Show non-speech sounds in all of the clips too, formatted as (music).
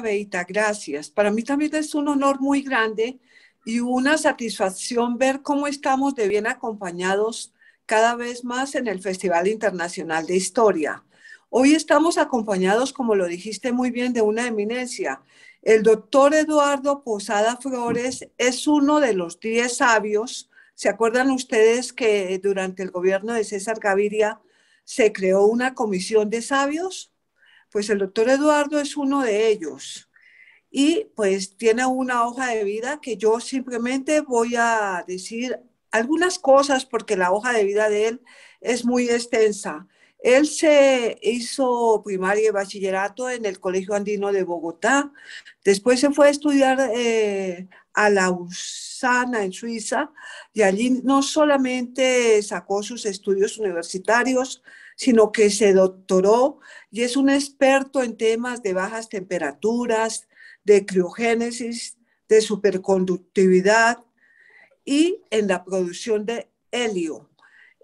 Beita, gracias. Para mí también es un honor muy grande y una satisfacción ver cómo estamos de bien acompañados cada vez más en el Festival Internacional de Historia. Hoy estamos acompañados, como lo dijiste muy bien, de una eminencia. El doctor Eduardo Posada Flores es uno de los diez sabios. ¿Se acuerdan ustedes que durante el gobierno de César Gaviria se creó una comisión de sabios? Pues el doctor Eduardo es uno de ellos y pues tiene una hoja de vida que yo simplemente voy a decir algunas cosas porque la hoja de vida de él es muy extensa. Él se hizo primaria y bachillerato en el Colegio Andino de Bogotá, después se fue a estudiar eh, a Lausana en Suiza y allí no solamente sacó sus estudios universitarios, sino que se doctoró y es un experto en temas de bajas temperaturas, de criogénesis, de superconductividad y en la producción de helio.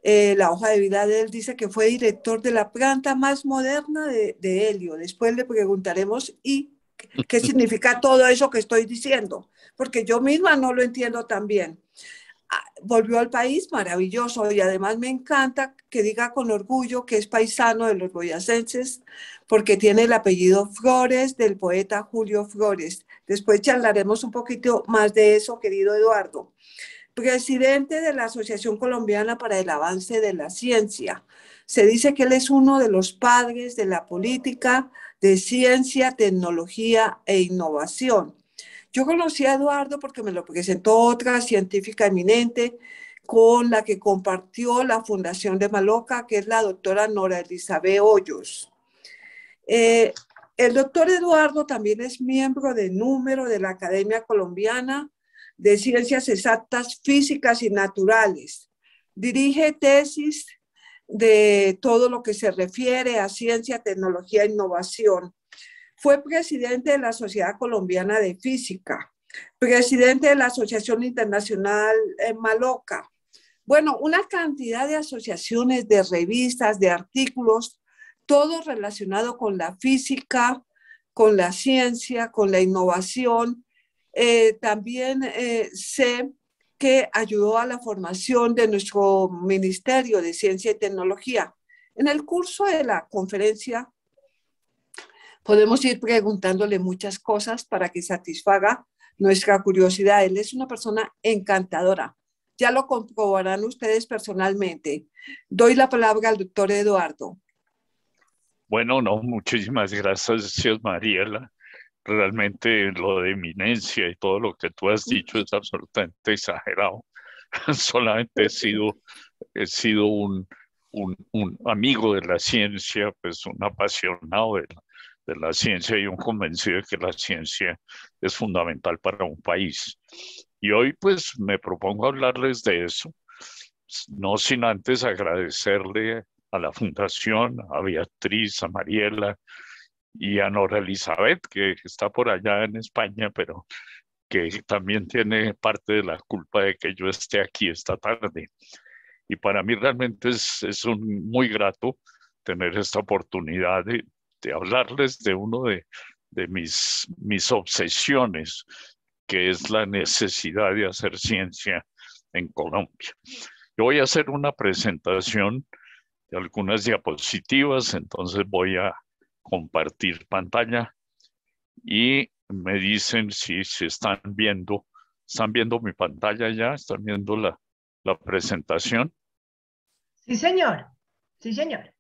Eh, la hoja de vida de él dice que fue director de la planta más moderna de, de helio. Después le preguntaremos y qué (laughs) significa todo eso que estoy diciendo, porque yo misma no lo entiendo tan bien. Volvió al país, maravilloso, y además me encanta que diga con orgullo que es paisano de los boyacenses, porque tiene el apellido Flores del poeta Julio Flores. Después charlaremos un poquito más de eso, querido Eduardo. Presidente de la Asociación Colombiana para el Avance de la Ciencia. Se dice que él es uno de los padres de la política de ciencia, tecnología e innovación yo conocí a Eduardo porque me lo presentó otra científica eminente con la que compartió la Fundación de Maloca, que es la doctora Nora Elizabeth Hoyos. Eh, el doctor Eduardo también es miembro de número de la Academia Colombiana de Ciencias Exactas, Físicas y Naturales. Dirige tesis de todo lo que se refiere a ciencia, tecnología e innovación. Fue presidente de la Sociedad Colombiana de Física, presidente de la Asociación Internacional en Maloca. Bueno, una cantidad de asociaciones, de revistas, de artículos, todo relacionado con la física, con la ciencia, con la innovación. Eh, también eh, sé que ayudó a la formación de nuestro Ministerio de Ciencia y Tecnología. En el curso de la conferencia podemos ir preguntándole muchas cosas para que satisfaga nuestra curiosidad. Él es una persona encantadora. Ya lo comprobarán ustedes personalmente. Doy la palabra al doctor Eduardo. Bueno, no, muchísimas gracias, Mariela. Realmente lo de eminencia y todo lo que tú has dicho es absolutamente exagerado. (laughs) Solamente he sido, he sido un, un, amigo de la ciencia, pues un apasionado de la, de la ciencia y un convencido de que la ciencia es fundamental para un país. Y hoy pues me propongo hablarles de eso, no sin antes agradecerle a la Fundación, a Beatriz, a Mariela y a Nora Elizabeth, que está por allá en España, pero que también tiene parte de la culpa de que yo esté aquí esta tarde. Y para mí realmente es, es un, muy grato tener esta oportunidad de, de hablarles de uno de, mis, mis obsesiones, que es la necesidad de hacer ciencia en Colombia. Yo voy a hacer una presentación de algunas diapositivas, entonces voy a compartir pantalla y me dicen si se están viendo, están viendo mi pantalla ya, están viendo la, la presentación. Sí, señor. Sí, señor.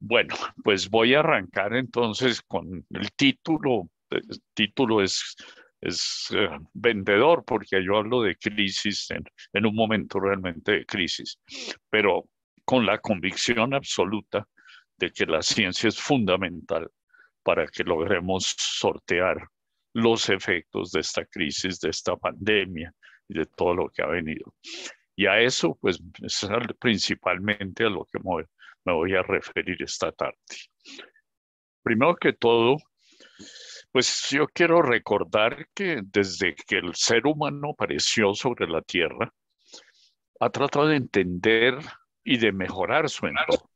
Bueno, (laughs) pues voy a arrancar entonces con el título. El título es, es eh, vendedor porque yo hablo de crisis en, en un momento realmente de crisis, pero con la convicción absoluta de que la ciencia es fundamental para que logremos sortear los efectos de esta crisis, de esta pandemia y de todo lo que ha venido. Y a eso, pues, es principalmente a lo que me voy a referir esta tarde. Primero que todo, pues yo quiero recordar que desde que el ser humano apareció sobre la Tierra, ha tratado de entender y de mejorar su entorno.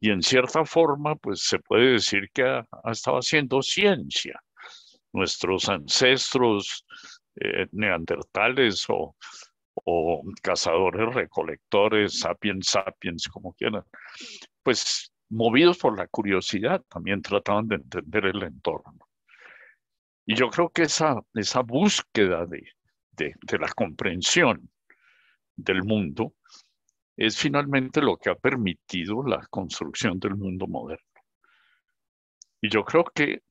Y en cierta forma, pues se puede decir que ha, estado haciendo ciencia, nuestros ancestros eh, neandertales o, o cazadores, recolectores, sapiens, sapiens, como quieran, pues movidos por la curiosidad, también trataban de entender el entorno. Y yo creo que esa, esa búsqueda de, de, de la comprensión del mundo es finalmente lo que ha permitido la construcción del mundo moderno. Y yo creo que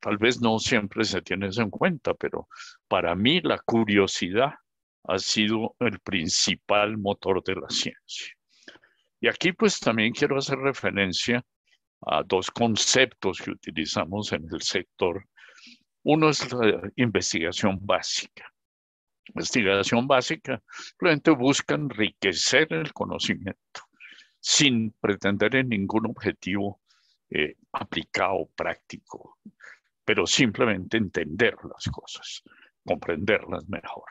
tal vez no siempre se tiene eso en cuenta, pero para mí la curiosidad ha sido el principal motor de la ciencia. Y aquí pues también quiero hacer referencia a dos conceptos que utilizamos en el sector. Uno es la investigación básica. Investigación básica simplemente busca enriquecer el conocimiento sin pretender en ningún objetivo eh, aplicado, práctico, pero simplemente entender las cosas, comprenderlas mejor.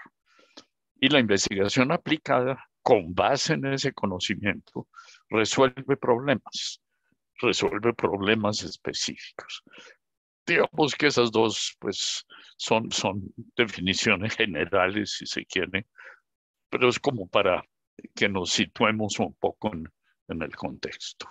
Y la investigación aplicada, con base en ese conocimiento, resuelve problemas, resuelve problemas específicos. Digamos que esas dos, pues, son, son definiciones generales, si se quiere, pero es como para que nos situemos un poco en, el contexto.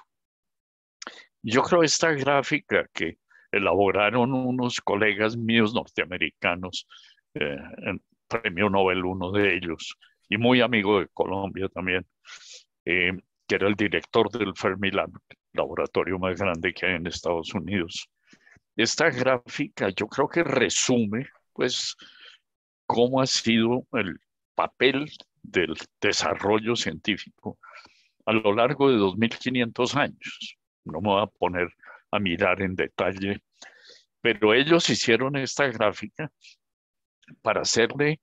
Yo creo esta gráfica que elaboraron unos colegas míos norteamericanos, eh, en premio Nobel uno de ellos, y muy amigo de Colombia también, eh, que era el director del Fermilab, laboratorio más grande que hay en Estados Unidos. Esta gráfica yo creo que resume, pues, cómo ha sido el papel del desarrollo científico a lo largo de 2.500 años. No me voy a poner a mirar en detalle, pero ellos hicieron esta gráfica para hacerle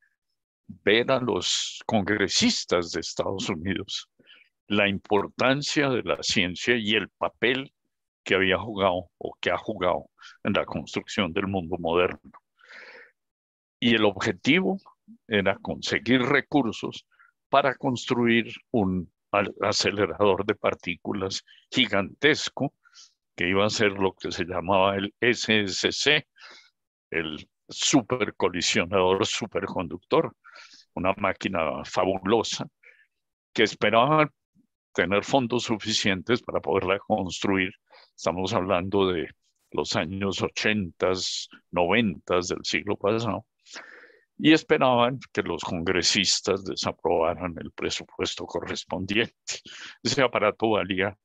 ver a los congresistas de Estados Unidos la importancia de la ciencia y el papel que había jugado o que ha jugado en la construcción del mundo moderno. Y el objetivo era conseguir recursos para construir un acelerador de partículas gigantesco que iba a ser lo que se llamaba el SSC, el supercolisionador superconductor, una máquina fabulosa que esperaba tener fondos suficientes para poderla construir. Estamos hablando de los años 80, 90 del siglo pasado. Y esperaban que los congresistas desaprobaran el presupuesto correspondiente. Ese aparato valía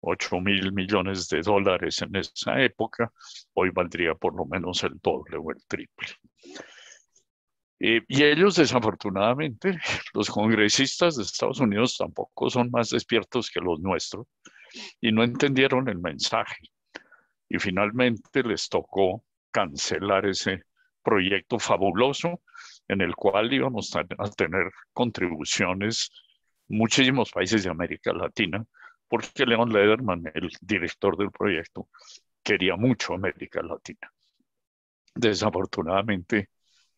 8 mil millones de dólares en esa época, hoy valdría por lo menos el doble o el triple. Eh, y ellos, desafortunadamente, (laughs) los congresistas de Estados Unidos tampoco son más despiertos que los nuestros y no entendieron el mensaje. Y finalmente les tocó cancelar ese proyecto fabuloso en el cual íbamos a tener contribuciones muchísimos países de América Latina porque Leon Lederman, el director del proyecto, quería mucho América Latina. Desafortunadamente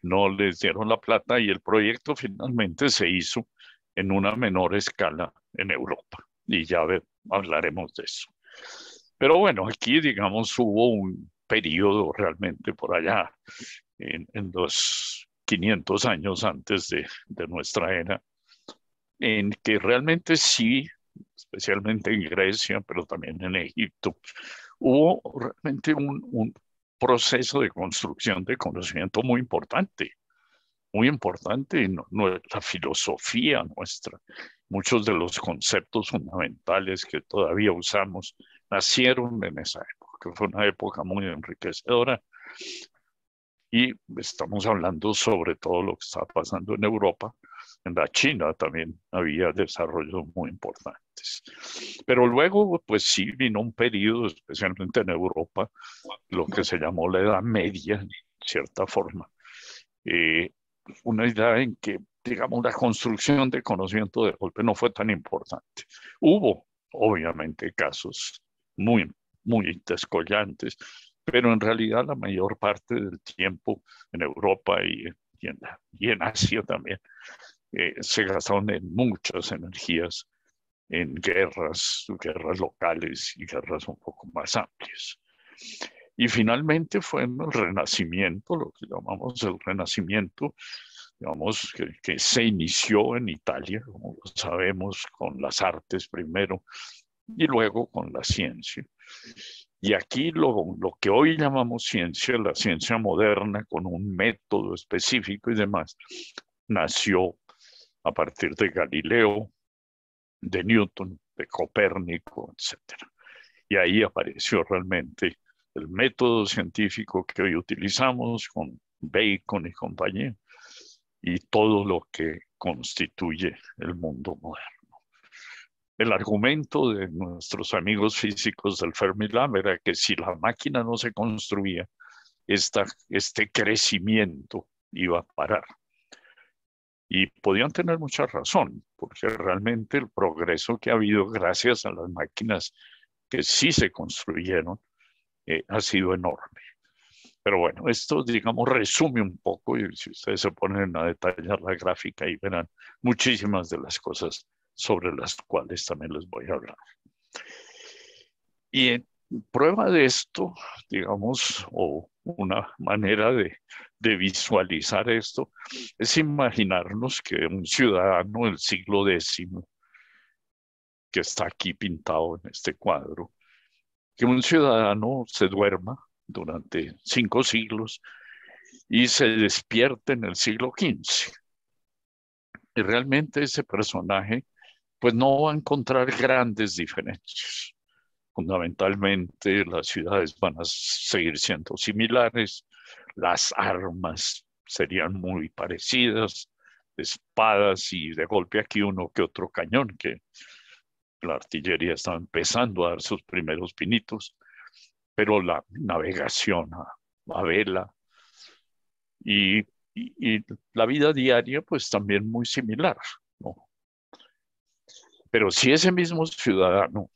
no les dieron la plata y el proyecto finalmente se hizo en una menor escala en Europa. Y ya hablaremos de eso. Pero bueno, aquí digamos hubo un periodo realmente por allá en, los 500 años antes de, de nuestra era, en que realmente sí especialmente en Grecia, pero también en Egipto, hubo realmente un, proceso de construcción de conocimiento muy importante, muy importante en nuestra filosofía nuestra. Muchos de los conceptos fundamentales que todavía usamos nacieron en esa época, fue una época muy enriquecedora. Y estamos hablando sobre todo lo que está pasando en Europa, en la China también había desarrollos muy importantes. Pero luego, pues sí, vino un periodo, especialmente en Europa, lo que se llamó la Edad Media, en cierta forma. Eh, una idea en que, digamos, la construcción de conocimiento de golpe no fue tan importante. Hubo, obviamente, casos muy, muy descollantes, pero en realidad la mayor parte del tiempo en Europa y, en, y en Asia también eh, se gastaron en muchas energías en guerras, guerras locales y guerras un poco más amplias. Y finalmente fue en el Renacimiento, lo que llamamos el Renacimiento, digamos, que, que, se inició en Italia, como sabemos, con las artes primero y luego con la ciencia. Y aquí lo, lo, que hoy llamamos ciencia, la ciencia moderna, con un método específico y demás, nació a partir de Galileo, de Newton, de Copérnico, etc. Y ahí apareció realmente el método científico que hoy utilizamos con Bacon y compañía, y todo lo que constituye el mundo moderno el argumento de nuestros amigos físicos del Fermilab era que si la máquina no se construía, esta, este crecimiento iba a parar. Y podían tener mucha razón, porque realmente el progreso que ha habido gracias a las máquinas que sí se construyeron eh, ha sido enorme. Pero bueno, esto, digamos, resume un poco, y si ustedes se ponen a detallar la gráfica, ahí verán muchísimas de las cosas sobre las cuales también les voy a hablar. Y prueba de esto, digamos, o una manera de, visualizar esto, es imaginarnos que un ciudadano del siglo X, que está aquí pintado en este cuadro, que un ciudadano se duerma durante cinco siglos y se despierte en el siglo XV. Y realmente ese personaje pues no va a encontrar grandes diferencias. Fundamentalmente las ciudades van a seguir siendo similares, las armas serían muy parecidas, espadas y de golpe aquí uno que otro cañón, que la artillería estaba empezando a dar sus primeros pinitos, pero la navegación a, vela y, y, la vida diaria pues también muy similar, ¿no? Pero si ese mismo ciudadano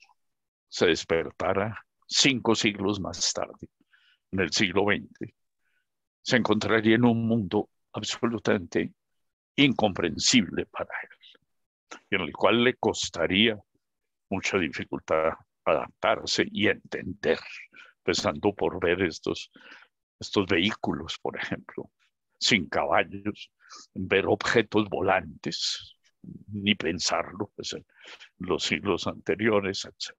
se despertara cinco siglos más tarde, en el siglo XX, se encontraría en un mundo absolutamente incomprensible para él, en el cual le costaría mucha dificultad adaptarse y entender, empezando por ver estos, estos vehículos, por ejemplo, sin caballos, ver objetos volantes, ni pensarlo pues, en los siglos anteriores, etc.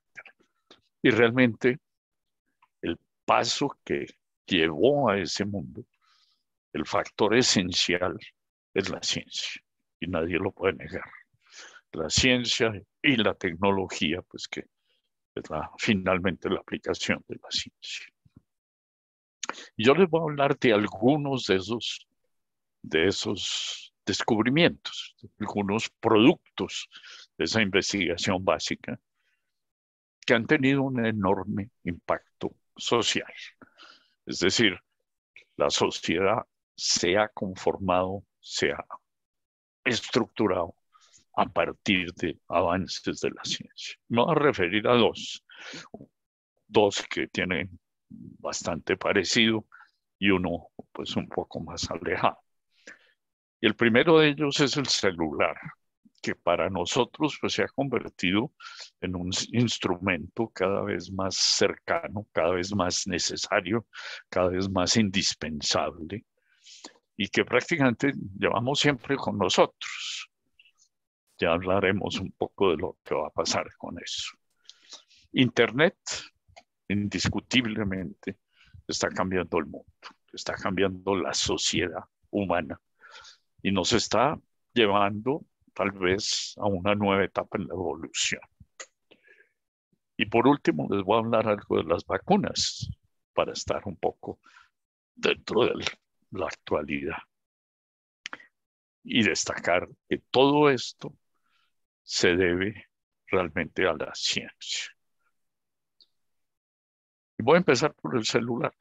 Y realmente el paso que llevó a ese mundo, el factor esencial es la ciencia, y nadie lo puede negar. La ciencia y la tecnología, pues que es la, finalmente la aplicación de la ciencia. Yo les voy a hablar de algunos de esos, de esos descubrimientos, algunos productos de esa investigación básica que han tenido un enorme impacto social. Es decir, la sociedad se ha conformado, se ha estructurado a partir de avances de la ciencia. Me voy a referir a dos, dos que tienen bastante parecido y uno pues un poco más alejado. Y el primero de ellos es el celular, que para nosotros pues, se ha convertido en un instrumento cada vez más cercano, cada vez más necesario, cada vez más indispensable y que prácticamente llevamos siempre con nosotros. Ya hablaremos un poco de lo que va a pasar con eso. Internet, indiscutiblemente, está cambiando el mundo, está cambiando la sociedad humana y nos está llevando tal vez a una nueva etapa en la evolución. Y por último, les voy a hablar algo de las vacunas para estar un poco dentro de la actualidad y destacar que todo esto se debe realmente a la ciencia. Y voy a empezar por el celular.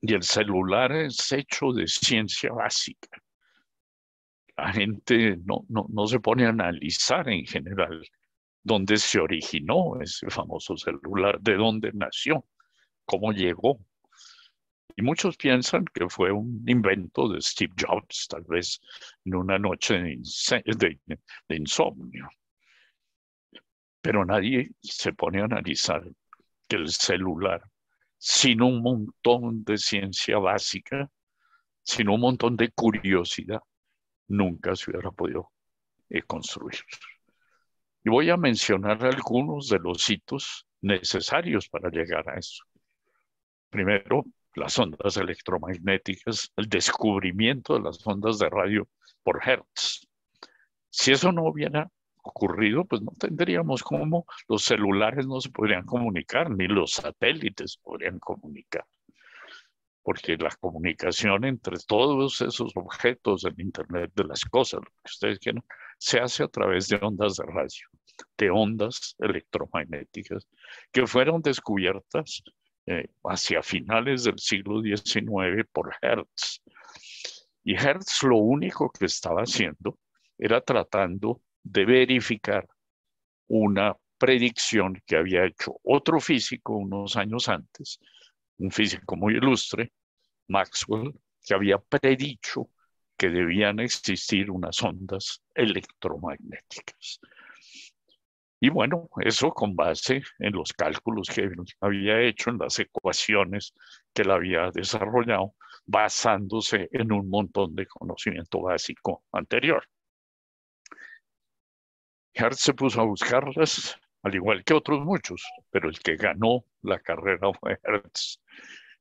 Y el celular es hecho de ciencia básica la gente no, no, no se pone a analizar en general dónde se originó ese famoso celular, de dónde nació, cómo llegó. Y muchos piensan que fue un invento de Steve Jobs, tal vez en una noche de, de, insomnio. Pero nadie se pone a analizar que el celular sin un montón de ciencia básica, sin un montón de curiosidad, nunca se hubiera podido eh, construir. Y voy a mencionar algunos de los hitos necesarios para llegar a eso. Primero, las ondas electromagnéticas, el descubrimiento de las ondas de radio por Hertz. Si eso no hubiera ocurrido, pues no tendríamos cómo los celulares no se podrían comunicar, ni los satélites podrían comunicar. Porque la comunicación entre todos esos objetos del Internet de las cosas, lo que ustedes quieran, se hace a través de ondas de radio, de ondas electromagnéticas, que fueron descubiertas eh, hacia finales del siglo XIX por Hertz. Y Hertz lo único que estaba haciendo era tratando de verificar una predicción que había hecho otro físico unos años antes, un físico muy ilustre, Maxwell, que había predicho que debían existir unas ondas electromagnéticas. Y bueno, eso con base en los cálculos que había hecho, en las ecuaciones que él había desarrollado, basándose en un montón de conocimiento básico anterior. Hertz se puso a buscarlas, al igual que otros muchos, pero el que ganó la carrera (laughs) fue Hertz.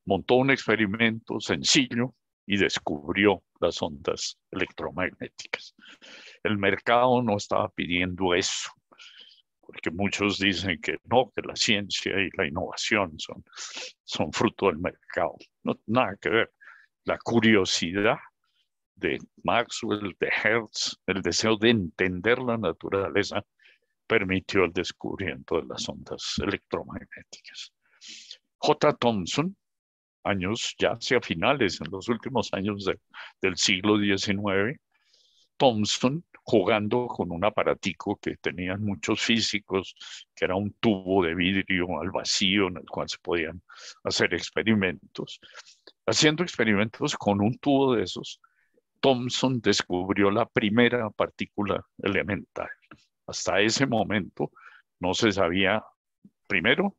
Montó un experimento sencillo y descubrió las ondas electromagnéticas. El mercado no estaba pidiendo eso, porque muchos dicen que no, que la ciencia y la innovación son, son fruto del mercado. No, nada que ver. La curiosidad de Maxwell, de Hertz, el deseo de entender la naturaleza, permitió el descubrimiento de las ondas electromagnéticas. J. Thomson, años ya hacia finales, en los últimos años del siglo XIX, Thomson jugando con un aparatico que tenían muchos físicos, que era un tubo de vidrio al vacío en el cual se podían hacer experimentos. Haciendo experimentos con un tubo de esos, Thomson descubrió la primera partícula elemental. Hasta ese momento no se sabía, primero,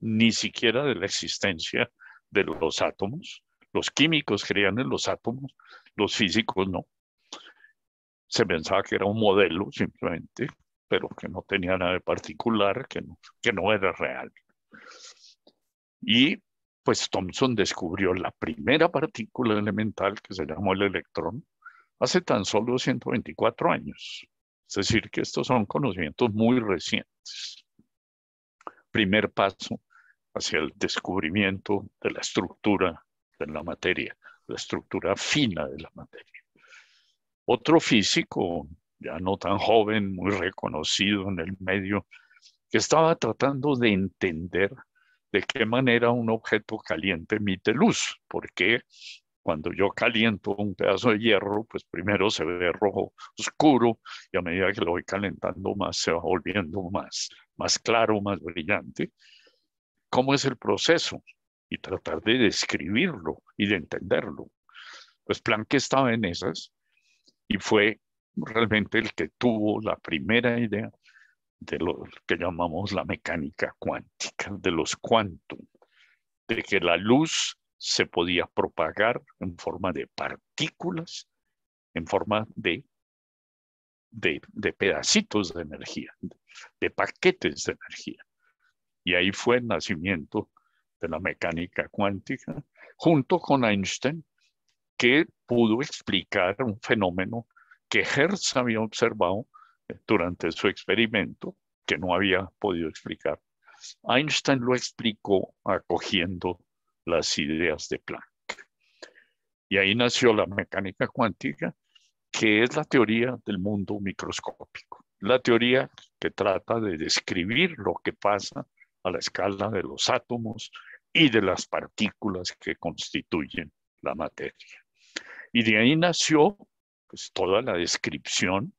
ni siquiera de la existencia de los átomos. Los químicos creían en los átomos, los físicos no. Se pensaba que era un modelo simplemente, pero que no tenía nada de particular, que no, era real. Y pues Thomson descubrió la primera partícula elemental que se llamó el electrón hace tan solo 124 años. Es decir, que estos son conocimientos muy recientes. Primer paso hacia el descubrimiento de la estructura de la materia, la estructura fina de la materia. Otro físico, ya no tan joven, muy reconocido en el medio, que estaba tratando de entender de qué manera un objeto caliente emite luz, porque cuando yo caliento un pedazo de hierro, pues primero se ve rojo oscuro y a medida que lo voy calentando más se va volviendo más, más claro, más brillante. ¿Cómo es el proceso? Y tratar de describirlo y de entenderlo. Pues Planck estaba en esas y fue realmente el que tuvo la primera idea de lo que llamamos la mecánica cuántica, de los quantum, de que la luz se podía propagar en forma de partículas, en forma de, de, de pedacitos de energía, de paquetes de energía. Y ahí fue el nacimiento de la mecánica cuántica, junto con Einstein, que pudo explicar un fenómeno que Hertz había observado durante su experimento que no había podido explicar. Einstein lo explicó acogiendo las ideas de Planck. Y ahí nació la mecánica cuántica, que es la teoría del mundo microscópico, la teoría que trata de describir lo que pasa a la escala de los átomos y de las partículas que constituyen la materia. Y de ahí nació pues, toda la descripción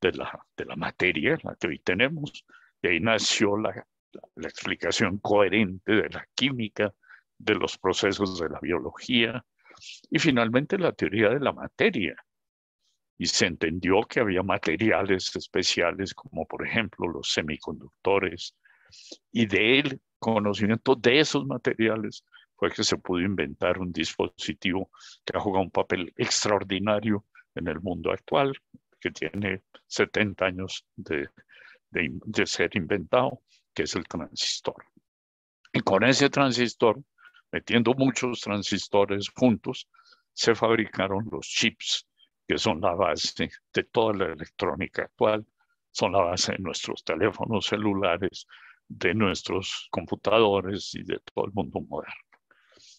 de la, de la materia, la que hoy tenemos. De ahí nació la, la, explicación coherente de la química, de los procesos de la biología y finalmente la teoría de la materia. Y se entendió que había materiales especiales como por ejemplo los semiconductores y del conocimiento de esos materiales fue que se pudo inventar un dispositivo que ha jugado un papel extraordinario en el mundo actual, que tiene 70 años de, de, ser inventado, que es el transistor. Y con ese transistor, metiendo muchos transistores juntos, se fabricaron los chips, que son la base de toda la electrónica actual, son la base de nuestros teléfonos celulares, de nuestros computadores y de todo el mundo moderno.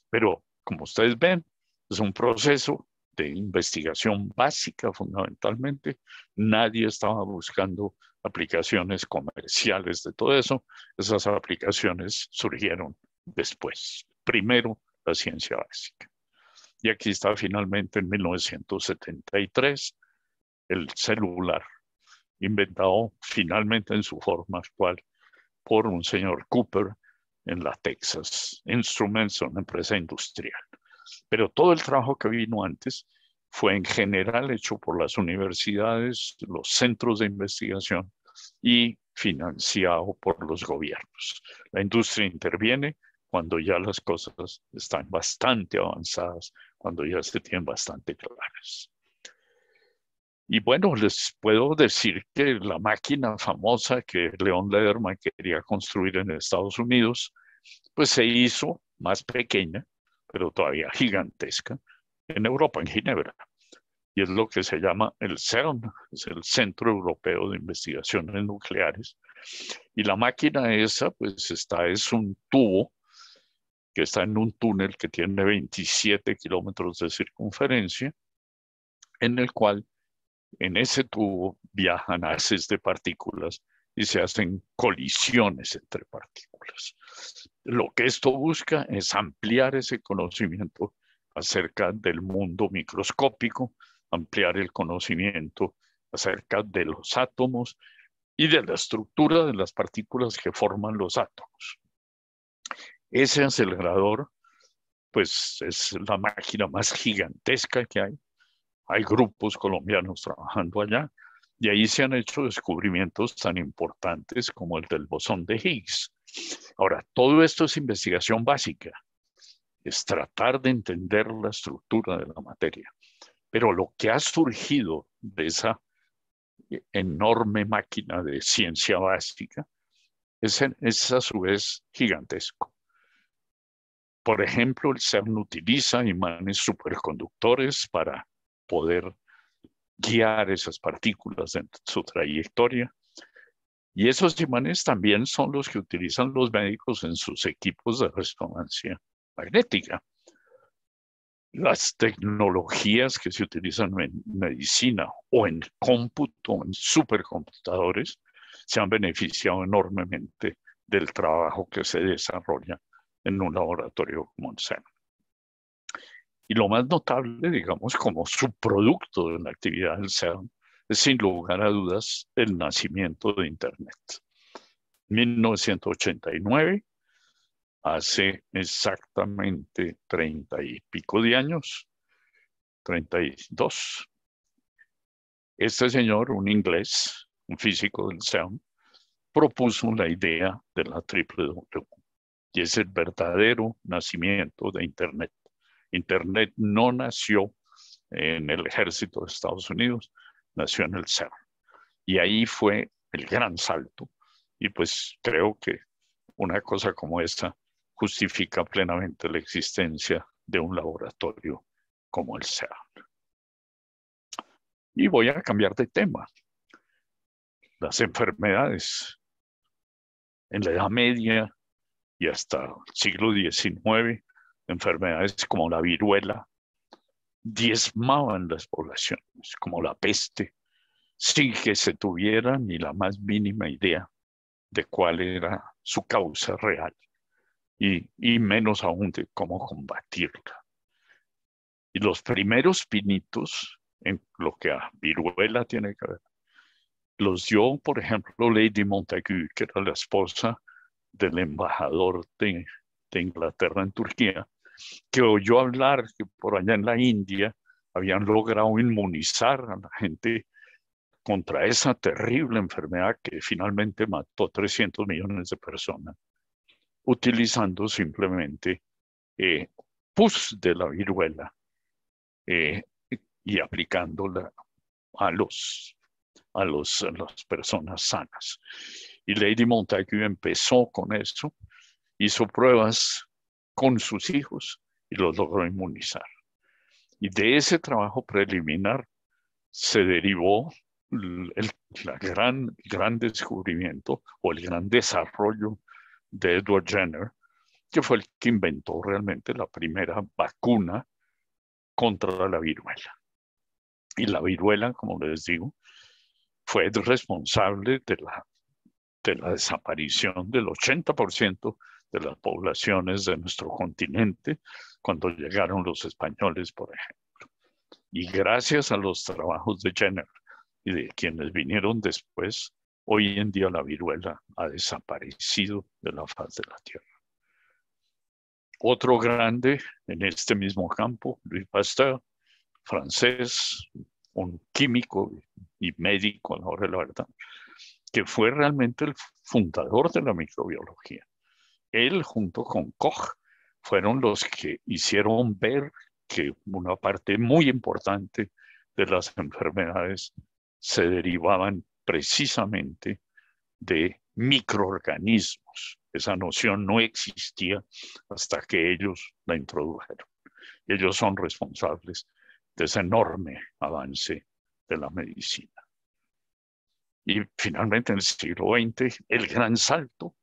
Pero, como ustedes ven, es un proceso de investigación básica fundamentalmente. Nadie estaba buscando aplicaciones comerciales de todo eso. Esas aplicaciones surgieron después. Primero, la ciencia básica. Y aquí está finalmente en 1973 el celular, inventado finalmente en su forma actual por un señor Cooper en la Texas Instruments, una empresa industrial. Pero todo el trabajo que vino antes fue en general hecho por las universidades, los centros de investigación y financiado por los gobiernos. La industria interviene cuando ya las cosas están bastante avanzadas, cuando ya se tienen bastante claras. Y bueno, les puedo decir que la máquina famosa que Leon Lederman quería construir en Estados Unidos, pues se hizo más pequeña, pero todavía gigantesca, en Europa, en Ginebra. Y es lo que se llama el CERN, es el Centro Europeo de Investigaciones Nucleares. Y la máquina esa, pues está, es un tubo que está en un túnel que tiene 27 kilómetros de circunferencia, en el cual en ese tubo viajan haces de partículas y se hacen colisiones entre partículas. Lo que esto busca es ampliar ese conocimiento acerca del mundo microscópico, ampliar el conocimiento acerca de los átomos y de la estructura de las partículas que forman los átomos. Ese acelerador, pues es la máquina más gigantesca que hay. Hay grupos colombianos trabajando allá y ahí se han hecho descubrimientos tan importantes como el del bosón de Higgs. Ahora, todo esto es investigación básica, es tratar de entender la estructura de la materia. Pero lo que ha surgido de esa enorme máquina de ciencia básica es, es a su vez gigantesco. Por ejemplo, el CERN utiliza imanes superconductores para poder guiar esas partículas en su trayectoria. Y esos imanes también son los que utilizan los médicos en sus equipos de resonancia magnética. Las tecnologías que se utilizan en medicina o en cómputo, en supercomputadores, se han beneficiado enormemente del trabajo que se desarrolla en un laboratorio CERN. Y lo más notable, digamos, como subproducto de la actividad del CERN, es sin lugar a dudas el nacimiento de Internet. 1989, hace exactamente treinta y pico de años, 32. Este señor, un inglés, un físico del CERN, propuso la idea de la triple W es el verdadero nacimiento de Internet. Internet no nació en el ejército de Estados Unidos, nació en el CERN. Y ahí fue el gran salto. Y pues creo que una cosa como esta justifica plenamente la existencia de un laboratorio como el CERN. Y voy a cambiar de tema. Las enfermedades. En la Edad Media y hasta el siglo XIX, enfermedades como la viruela diezmaban las poblaciones, como la peste, sin que se tuviera ni la más mínima idea de cuál era su causa real y, y menos aún de cómo combatirla. Y los primeros pinitos en lo que a viruela tiene que ver, los dio, por ejemplo, Lady Montagu, que era la esposa del embajador de, Inglaterra en Turquía, que oyó hablar que por allá en la India habían logrado inmunizar a la gente contra esa terrible enfermedad que finalmente mató 300 millones de personas, utilizando simplemente eh, pus de la viruela eh, y aplicándola a, los, a, los, a las personas sanas. Y Lady Montague empezó con eso, hizo pruebas con sus hijos y los logró inmunizar. Y de ese trabajo preliminar se derivó el, gran, gran descubrimiento o el gran desarrollo de Edward Jenner, que fue el que inventó realmente la primera vacuna contra la viruela. Y la viruela, como les digo, fue responsable de la, de la desaparición del 80% de las poblaciones de nuestro continente cuando llegaron los españoles, por ejemplo. Y gracias a los trabajos de Jenner y de quienes vinieron después, hoy en día la viruela ha desaparecido de la faz de la Tierra. Otro grande en este mismo campo, Louis Pasteur, francés, un químico y médico, ahora la verdad, que fue realmente el fundador de la microbiología. Él junto con Koch fueron los que hicieron ver que una parte muy importante de las enfermedades se derivaban precisamente de microorganismos. Esa noción no existía hasta que ellos la introdujeron. Ellos son responsables de ese enorme avance de la medicina. Y finalmente en el siglo XX, el gran salto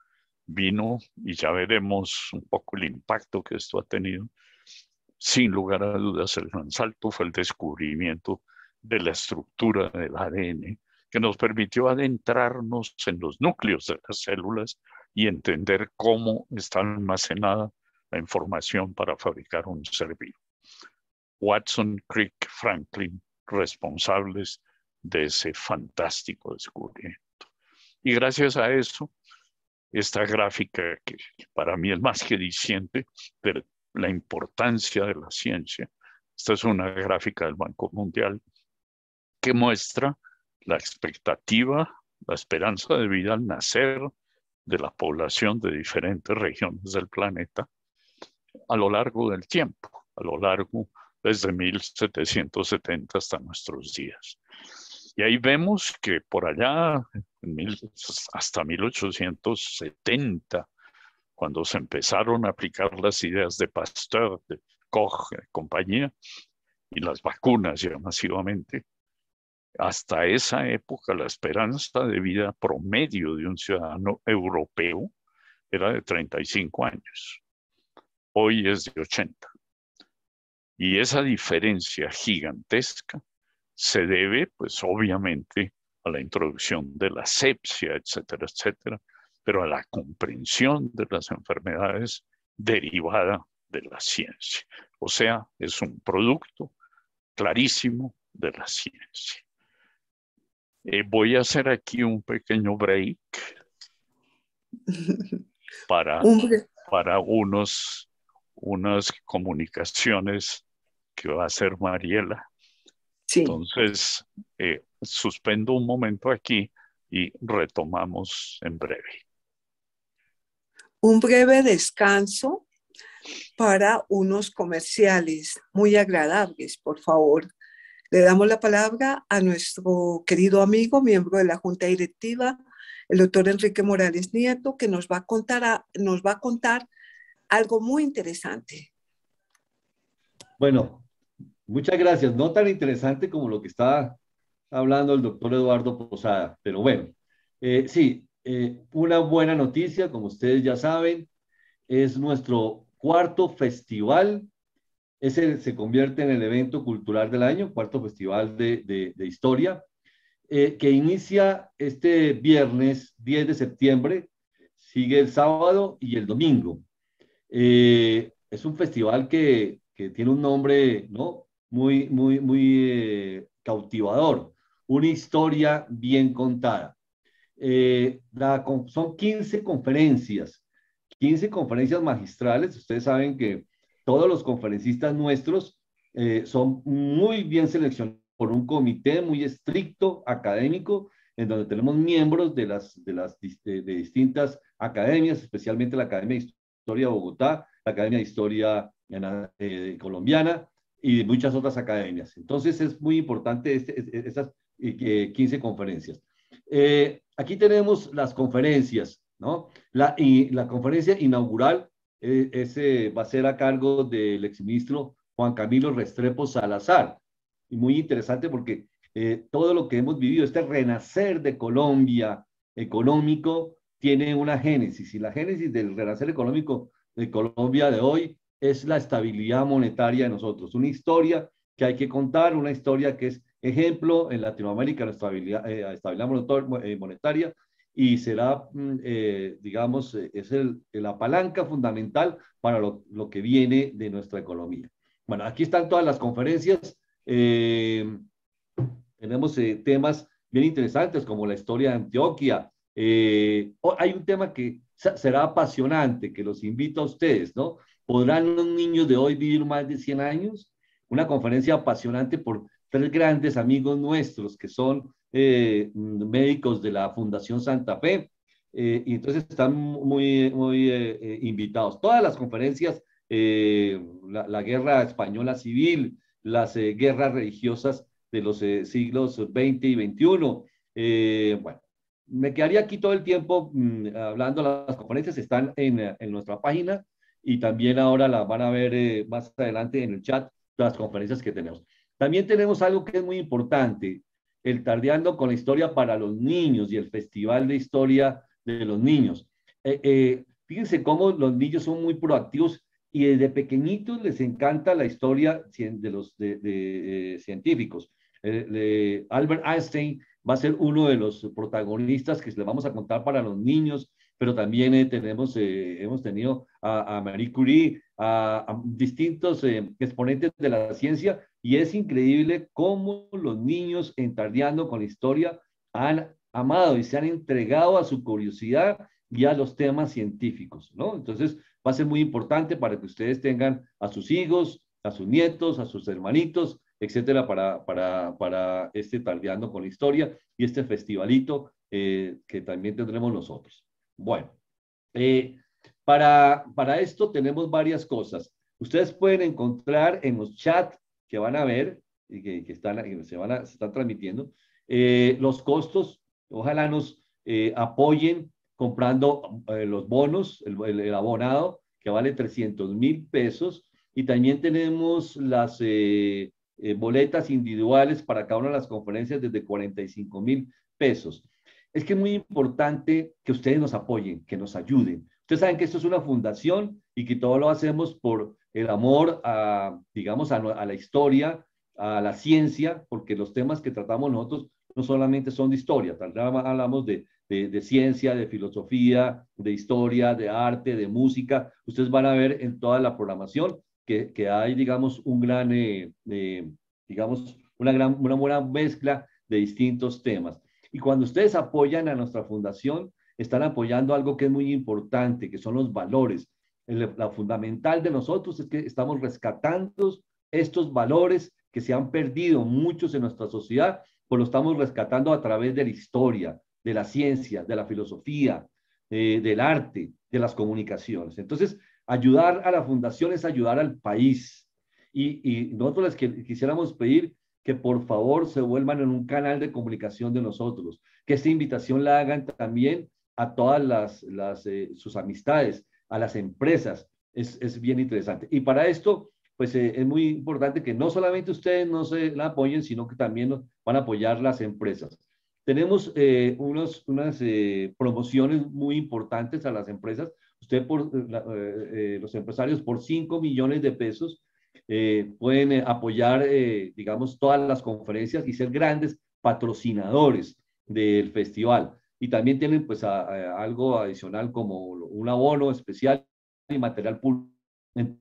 vino, y ya veremos un poco el impacto que esto ha tenido, sin lugar a dudas, el gran salto fue el descubrimiento de la estructura del ADN que nos permitió adentrarnos en los núcleos de las células y entender cómo está almacenada la información para fabricar un ser vivo. Watson, Crick, Franklin, responsables de ese fantástico descubrimiento. Y gracias a eso, esta gráfica que para mí es más que diciente de la importancia de la ciencia, esta es una gráfica del Banco Mundial que muestra la expectativa, la esperanza de vida al nacer de la población de diferentes regiones del planeta a lo largo del tiempo, a lo largo desde 1770 hasta nuestros días. Y ahí vemos que por allá, hasta 1870, cuando se empezaron a aplicar las ideas de Pasteur, de Koch, de compañía, y las vacunas ya masivamente, hasta esa época la esperanza de vida promedio de un ciudadano europeo era de 35 años. Hoy es de 80. Y esa diferencia gigantesca se debe, pues obviamente, a la introducción de la sepsia, etcétera, etcétera, pero a la comprensión de las enfermedades derivada de la ciencia. O sea, es un producto clarísimo de la ciencia. Eh, voy a hacer aquí un pequeño break (laughs) para, para unos, unas comunicaciones que va a hacer Mariela. Entonces, eh, suspendo un momento aquí y retomamos en breve. Un breve descanso para unos comerciales muy agradables, por favor. Le damos la palabra a nuestro querido amigo, miembro de la Junta Directiva, el doctor Enrique Morales Nieto, que nos va a contar, nos va a contar algo muy interesante. Bueno, muchas gracias. No tan interesante como lo que está hablando el doctor Eduardo Posada, pero bueno, eh, sí, eh, una buena noticia, como ustedes ya saben, es nuestro cuarto festival ese se convierte en el evento cultural del año, cuarto festival de, historia, eh, que inicia este viernes 10 de septiembre, sigue el sábado y el domingo. Eh, es un festival que, tiene un nombre ¿no? Muy, muy, muy eh, cautivador, una historia bien contada. son 15 conferencias, 15 conferencias magistrales. Ustedes saben que todos los conferencistas nuestros eh, son muy bien seleccionados por un comité muy estricto académico, en donde tenemos miembros de las, de las de, distintas academias, especialmente la Academia de Historia de Bogotá, la Academia de Historia eh, Colombiana y muchas otras academias. Entonces es muy importante este, estas 15 conferencias. aquí tenemos las conferencias, ¿no? La, y, la conferencia inaugural ese va a ser a cargo del exministro Juan Camilo Restrepo Salazar. Y muy interesante porque eh, todo lo que hemos vivido, este renacer de Colombia económico, tiene una génesis. Y la génesis del renacer económico de Colombia de hoy es la estabilidad monetaria de nosotros. Una historia que hay que contar, una historia que es ejemplo en Latinoamérica de estabilidad, eh, eh, monetaria y será, mm, digamos, es el, la palanca fundamental para lo, que viene de nuestra economía. Bueno, aquí están todas las conferencias. Tenemos eh, temas bien interesantes como la historia de Antioquia. Eh, hay un tema que será apasionante, que los invito a ustedes, ¿no? ¿Podrán los niños de hoy vivir más de 100 años? Una conferencia apasionante por tres grandes amigos nuestros que son eh, médicos de la Fundación Santa Fe. y entonces están muy, muy invitados. Todas las conferencias, la, la, guerra española civil, las guerras religiosas de los eh, siglos XX y XXI. Eh, bueno, me quedaría aquí todo el tiempo mm, hablando, las conferencias están en, en, nuestra página y también ahora las van a ver eh, más adelante en el chat, las conferencias que tenemos. También tenemos algo que es muy importante, el Tardeando con la Historia para los Niños y el Festival de Historia de los Niños. fíjense cómo los niños son muy proactivos y desde pequeñitos les encanta la historia de los de, científicos. Eh, Albert Einstein va a ser uno de los protagonistas que le vamos a contar para los niños, pero también eh, tenemos, eh, hemos tenido a, Marie Curie, a, distintos exponentes de la ciencia, y es increíble cómo los niños, entardeando con la historia, han amado y se han entregado a su curiosidad y a los temas científicos, ¿no? Entonces, va a ser muy importante para que ustedes tengan a sus hijos, a sus nietos, a sus hermanitos, etcétera, para, para, para este Tardeando con la Historia y este festivalito eh, que también tendremos nosotros. Bueno, eh, para, para esto tenemos varias cosas. Ustedes pueden encontrar en los chats que van a ver y que, están, se, van a, están transmitiendo eh, los costos. Ojalá nos apoyen comprando los bonos, el, el, abonado, que vale 300 mil pesos. Y también tenemos las, eh, boletas individuales para cada una de las conferencias desde 45 mil pesos. Es que es muy importante que ustedes nos apoyen, que nos ayuden. Ustedes saben que esto es una fundación y que todo lo hacemos por el amor a, digamos, a, la historia, a la ciencia, porque los temas que tratamos nosotros no solamente son de historia, hablamos de, de, ciencia, de filosofía, de historia, de arte, de música. Ustedes van a ver en toda la programación que, hay, digamos, un gran, eh, eh, digamos, una, gran, una buena mezcla de distintos temas. Y cuando ustedes apoyan a nuestra fundación, están apoyando algo que es muy importante, que son los valores. la fundamental de nosotros es que estamos rescatando estos valores que se han perdido muchos en nuestra sociedad, pues lo estamos rescatando a través de la historia, de la ciencia, de la filosofía, eh, del arte, de las comunicaciones. Entonces, Ayudar a la fundación es ayudar al país. Y, nosotros les quisiéramos pedir que por favor se vuelvan en un canal de comunicación de nosotros, que esta invitación la hagan también a todas las, eh, sus amistades, a las empresas. Es, bien interesante. Y para esto, pues eh, es muy importante que no solamente ustedes no se la apoyen, sino que también van a apoyar las empresas. Tenemos eh, unos, unas promociones muy importantes a las empresas Usted, por, eh, eh, eh, los empresarios, por 5 millones de pesos, pueden apoyar, digamos, todas las conferencias y ser grandes patrocinadores del festival. Y también tienen, pues, algo adicional como un abono especial y material público en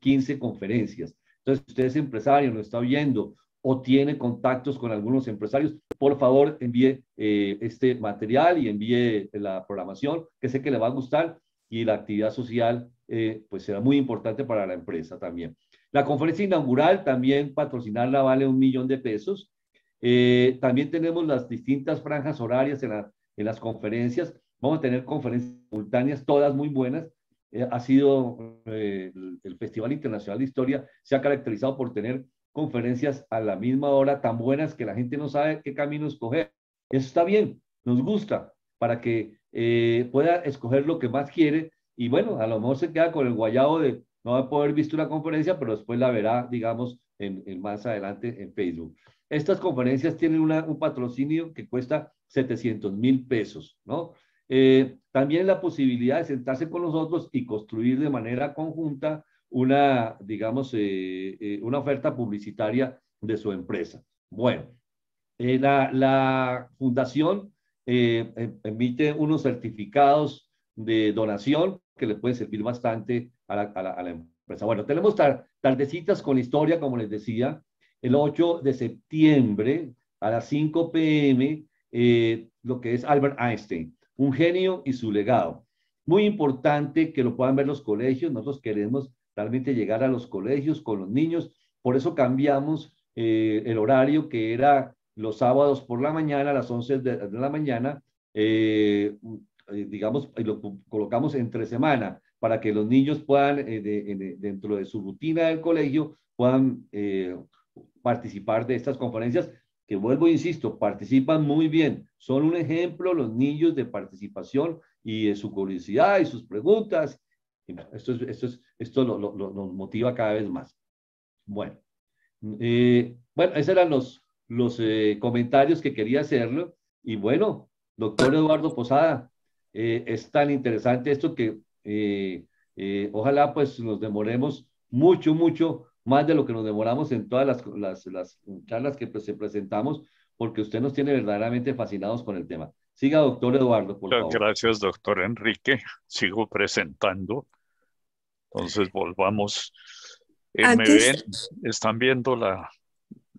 15 conferencias. Entonces, si usted es empresario, no está oyendo o tiene contactos con algunos empresarios, por favor envíe eh, este material y envíe la programación, que sé que le va a gustar y la actividad social eh, pues será muy importante para la empresa también. La conferencia inaugural también patrocinarla vale un millón de pesos. Eh, también tenemos las distintas franjas horarias en, en las conferencias. Vamos a tener conferencias simultáneas, todas muy buenas. eh, ha sido el, Festival Internacional de Historia, se ha caracterizado por tener conferencias a la misma hora tan buenas que la gente no sabe qué camino escoger. Eso está bien, nos gusta, para que pueda escoger lo que más quiere y bueno, a lo mejor se queda con el guayabo de no poder visto una conferencia, pero después la verá, digamos, en, más adelante en Facebook. Estas conferencias tienen un patrocinio que cuesta 700 mil pesos, ¿no? Eh, también la posibilidad de sentarse con nosotros y construir de manera conjunta una, digamos, eh, eh, una oferta publicitaria de su empresa. Bueno, la, la, fundación em, emite unos certificados de donación que le pueden servir bastante a la, empresa. Bueno, tenemos tardecitas con historia, como les decía, el 8 de septiembre a las 5 pm, lo que es Albert Einstein un genio y su legado. Muy importante que lo puedan ver los colegios. Nosotros queremos realmente llegar a los colegios con los niños. Por eso cambiamos eh, el horario que era los sábados por la mañana, a las 11 de, la mañana, eh, eh, digamos, y lo colocamos entre semana para que los niños puedan, dentro de su rutina del colegio, puedan participar de estas conferencias que vuelvo insisto, participan muy bien. Son un ejemplo los niños de participación y de su curiosidad y sus preguntas. Esto, es, esto, es, esto lo, lo, nos motiva cada vez más. Bueno, eh, bueno, esos eran los, los eh, comentarios que quería hacerlo. Y bueno, doctor Eduardo Posada, eh, es tan interesante esto que ojalá pues nos demoremos mucho, mucho más de lo que nos demoramos en todas las, las, las charlas que se presentamos, porque usted nos tiene verdaderamente fascinados con el tema. Siga, doctor Eduardo, por favor. Gracias, doctor Enrique. (laughs) Sigo presentando. Entonces, volvamos. Eh, ¿Me ven? ¿Están viendo la,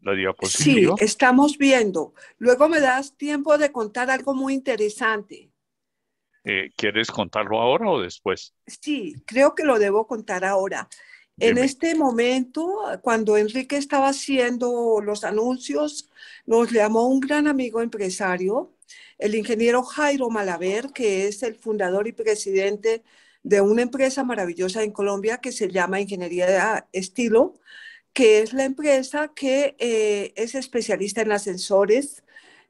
la diapositiva? Sí, estamos viendo. Luego me das tiempo de contar algo muy interesante. Eh, ¿Quieres contarlo ahora o después? Sí, creo que lo debo contar ahora. En este momento, cuando Enrique estaba haciendo los anuncios, nos llamó un gran amigo empresario, el ingeniero Jairo Malaver, que es el fundador y presidente de una empresa maravillosa en Colombia que se llama Ingeniería Estilo, que es la empresa que eh, es especialista en ascensores,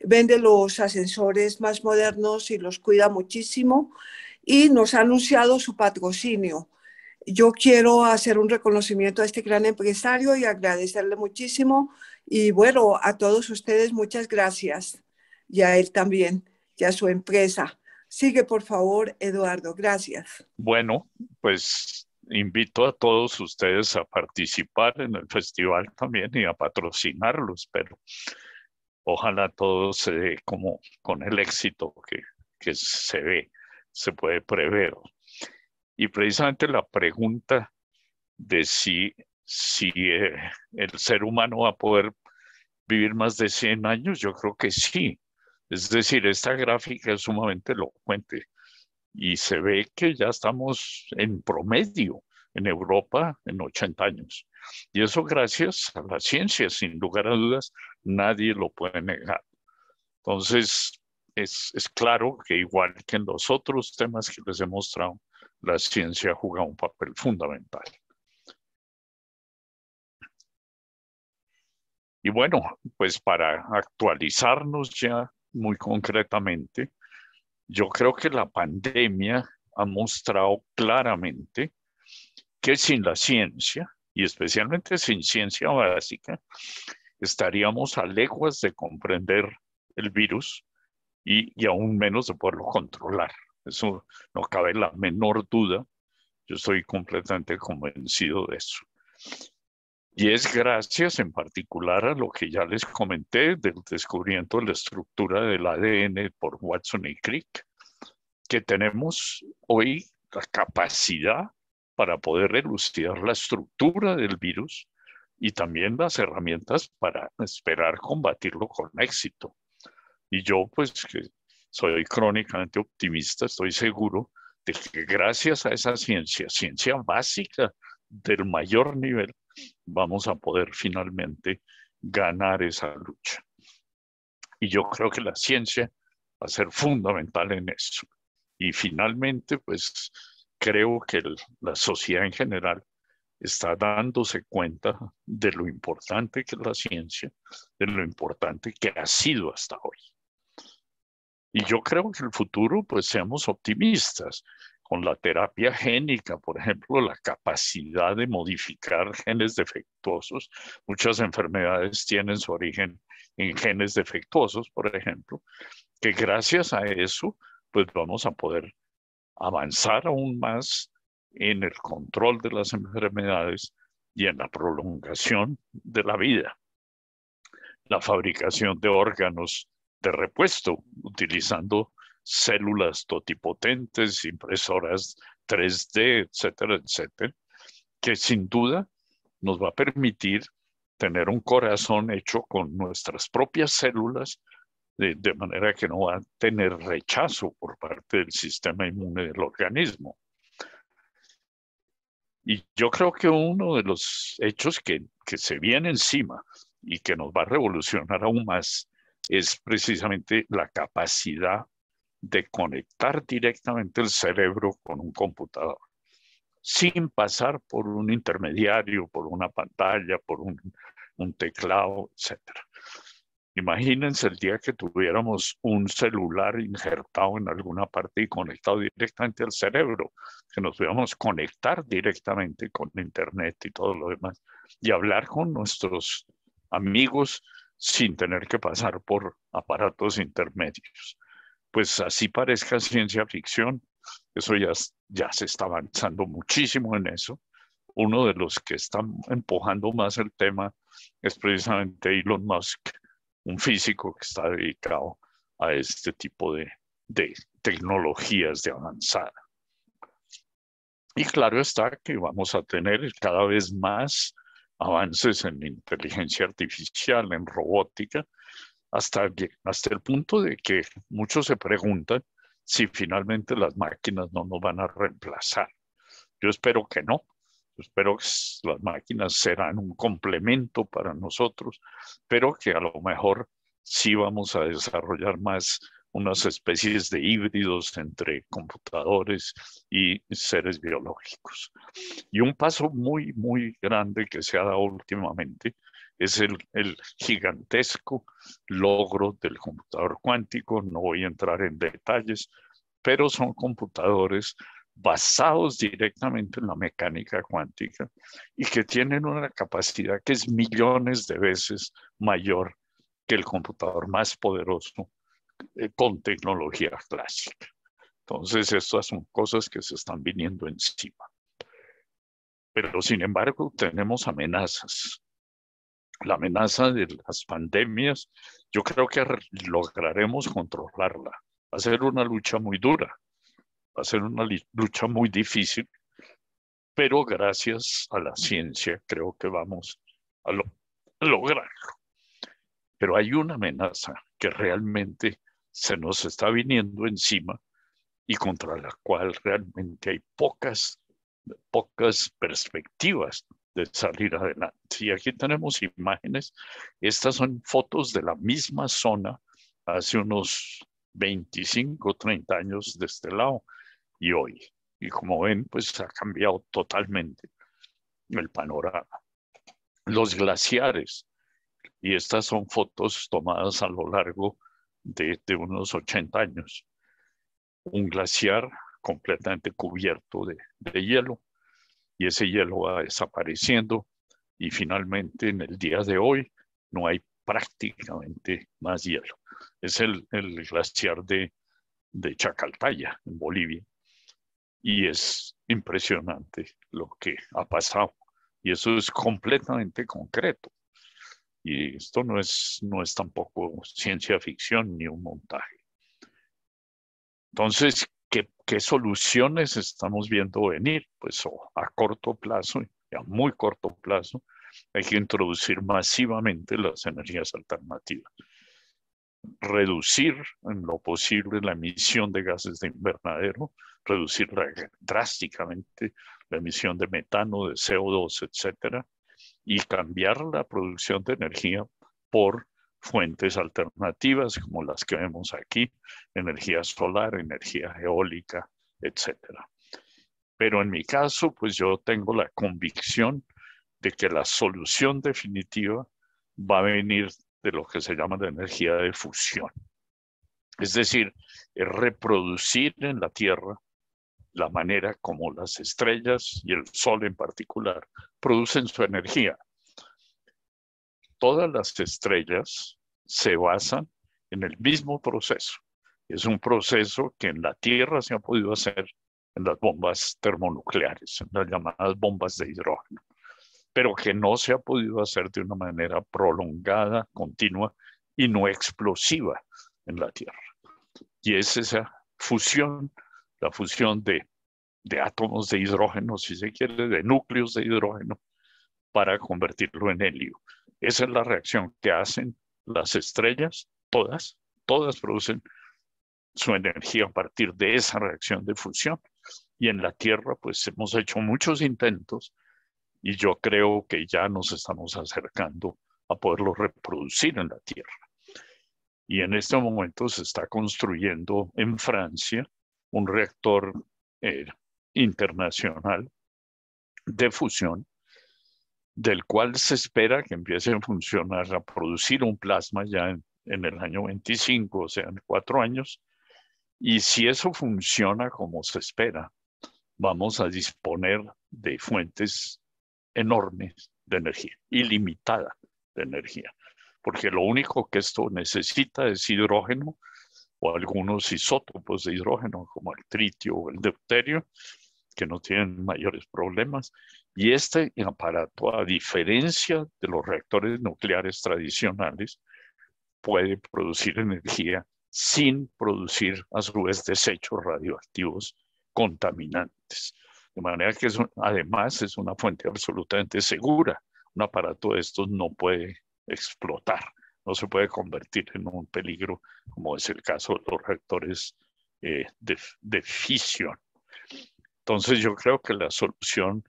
vende los ascensores más modernos y los cuida muchísimo y nos ha anunciado su patrocinio. Yo quiero hacer un reconocimiento a este gran empresario y agradecerle muchísimo. Y bueno, a todos ustedes muchas gracias. Y a él también, y a su empresa. Sigue, por favor, Eduardo. Gracias. Bueno, pues invito a todos ustedes a participar en el festival también y a patrocinarlos, pero ojalá todo se dé como con el éxito que, que se ve, se puede prever. Y precisamente la pregunta de si, si eh, el ser humano va a poder vivir más de 100 años, yo creo que sí. Es decir, esta gráfica es sumamente elocuente y se ve que ya estamos en promedio en Europa en 80 años. Y eso gracias a la ciencia, sin lugar a dudas, nadie lo puede negar. Entonces, es, es claro que igual que en los otros temas que les he mostrado, la ciencia juega un papel fundamental. Y bueno, pues para actualizarnos ya muy concretamente, yo creo que la pandemia ha mostrado claramente que sin la ciencia, y especialmente sin ciencia básica, estaríamos a leguas de comprender el virus y, y aún menos de poderlo controlar. Eso no cabe la menor duda. Yo estoy completamente convencido de eso. Y es gracias en particular a lo que ya les comenté del descubrimiento de la estructura del ADN por Watson y Crick, que tenemos hoy la capacidad para poder elucidar la estructura del virus y también las herramientas para esperar combatirlo con éxito. Y yo, pues, que soy crónicamente optimista, estoy seguro de que gracias a esa ciencia, ciencia básica del mayor nivel, vamos a poder finalmente ganar esa lucha. Y yo creo que la ciencia va a ser fundamental en eso. Y finalmente, pues creo que la sociedad en general está dándose cuenta de lo importante que es la ciencia, de lo importante que ha sido hasta hoy. Y yo creo que el futuro, pues seamos optimistas. Con la terapia génica, por ejemplo, la capacidad de modificar genes defectuosos. Muchas enfermedades tienen su origen en genes defectuosos, por ejemplo, que gracias a eso, pues vamos a poder avanzar aún más en el control de las enfermedades y en la prolongación de la vida. La fabricación de órganos de repuesto utilizando células totipotentes, impresoras 3D, etcétera, etcétera, que sin duda nos va a permitir tener un corazón hecho con nuestras propias células, de, de, manera que no va a tener rechazo por parte del sistema inmune del organismo. Y yo creo que uno de los hechos que, que se viene encima y que nos va a revolucionar aún más es precisamente la capacidad de conectar directamente el cerebro con un computador, sin pasar por un intermediario, por una pantalla, por un, un teclado, etc. Imagínense el día que tuviéramos un celular injertado en alguna parte y conectado directamente al cerebro, que nos pudiéramos conectar directamente con Internet y todo lo demás y hablar con nuestros amigos sin tener que pasar por aparatos intermedios. Pues así parezca ciencia ficción, eso ya, ya se está avanzando muchísimo en eso. Uno de los que están empujando más el tema es precisamente Elon Musk, un físico que está dedicado a este tipo de, tecnologías de avanzada. Y claro está que vamos a tener cada vez más avances en inteligencia artificial, en robótica, hasta, hasta el punto de que muchos se preguntan si finalmente las máquinas no nos van a reemplazar. Yo espero que no. Espero que las máquinas serán un complemento para nosotros, pero que a lo mejor sí vamos a desarrollar más unas especies de híbridos entre computadores y seres biológicos. Y un paso muy, muy grande que se ha dado últimamente es el, el, gigantesco logro del computador cuántico. No voy a entrar en detalles, pero son computadores basados directamente en la mecánica cuántica y que tienen una capacidad que es millones de veces mayor que el computador más poderoso eh, con tecnología clásica. Entonces, estas son cosas que se están viniendo encima. Pero, sin embargo, tenemos amenazas. La amenaza de las pandemias, yo creo que lograremos controlarla. Va a ser una lucha muy dura, va a ser una lucha muy difícil, pero gracias a la ciencia creo que vamos a, a lograrlo. Pero hay una amenaza que realmente se nos está viniendo encima y contra la cual realmente hay pocas, pocas perspectivas de salir adelante. Y aquí tenemos imágenes, estas son fotos de la misma zona hace unos 25, 30 años de este lado y hoy. Y como ven, pues ha cambiado totalmente el panorama. Los glaciares, y estas son fotos tomadas a lo largo de, unos 80 años. Un glaciar completamente cubierto de, de hielo y ese hielo va desapareciendo y finalmente en el día de hoy no hay prácticamente más hielo. Es el, el glaciar de, de Chacaltaya, en Bolivia. Y es impresionante lo que ha pasado. Y eso es completamente concreto. Y esto no es, no es tampoco ciencia ficción ni un montaje. Entonces, ¿qué, qué soluciones estamos viendo venir? Pues a corto plazo y a muy corto plazo hay que introducir masivamente las energías alternativas. Reducir en lo posible la emisión de gases de invernadero, reducir drásticamente la emisión de metano, de CO2, etcétera, y cambiar la producción de energía por fuentes alternativas como las que vemos aquí, energía solar, energía eólica, etc. Pero en mi caso, pues yo tengo la convicción de que la solución definitiva va a venir de lo que se llama la energía de fusión. Es decir, reproducir en la Tierra la manera como las estrellas y el Sol en particular producen su energía. Todas las estrellas se basan en el mismo proceso. Es un proceso que en la Tierra se ha podido hacer en las bombas termonucleares, en las llamadas bombas de hidrógeno, pero que no se ha podido hacer de una manera prolongada, continua y no explosiva en la Tierra. Y es esa fusión, la fusión de, de átomos de hidrógeno, si se quiere, de núcleos de hidrógeno, para convertirlo en helio. Esa es la reacción que hacen las estrellas, todas, todas producen su energía a partir de esa reacción de fusión. Y en la Tierra, pues hemos hecho muchos intentos y yo creo que ya nos estamos acercando a poderlo reproducir en la Tierra. Y en este momento se está construyendo en Francia un reactor eh, internacional de fusión, del cual se espera que empiece a funcionar, a producir un plasma ya en, en el año 25, o sea, en cuatro años. Y si eso funciona como se espera, vamos a disponer de fuentes enormes de energía, ilimitada de energía porque lo único que esto necesita es hidrógeno o algunos isótopos de hidrógeno como el tritio o el deuterio, que no tienen mayores problemas. Y este aparato, a diferencia de los reactores nucleares tradicionales, puede producir energía sin producir a su vez desechos radioactivos contaminantes. De manera que además es una fuente absolutamente segura. Un aparato de estos no puede explotar, no se puede convertir en un peligro como es el caso de los reactores eh, de, de fisión. Entonces yo creo que la solución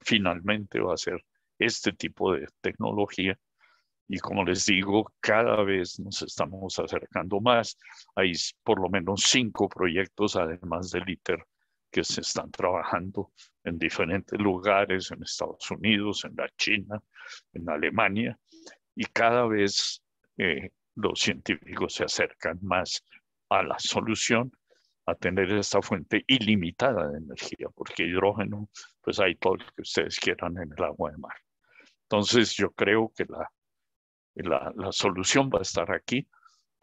finalmente va a ser este tipo de tecnología y como les digo, cada vez nos estamos acercando más. Hay por lo menos cinco proyectos, además del ITER, que se están trabajando en diferentes lugares, en Estados Unidos, en la China, en Alemania, y cada vez eh, los científicos se acercan más a la solución, a tener esta fuente ilimitada de energía, porque hidrógeno, pues hay todo lo que ustedes quieran en el agua de mar. Entonces yo creo que la, la, la solución va a estar aquí,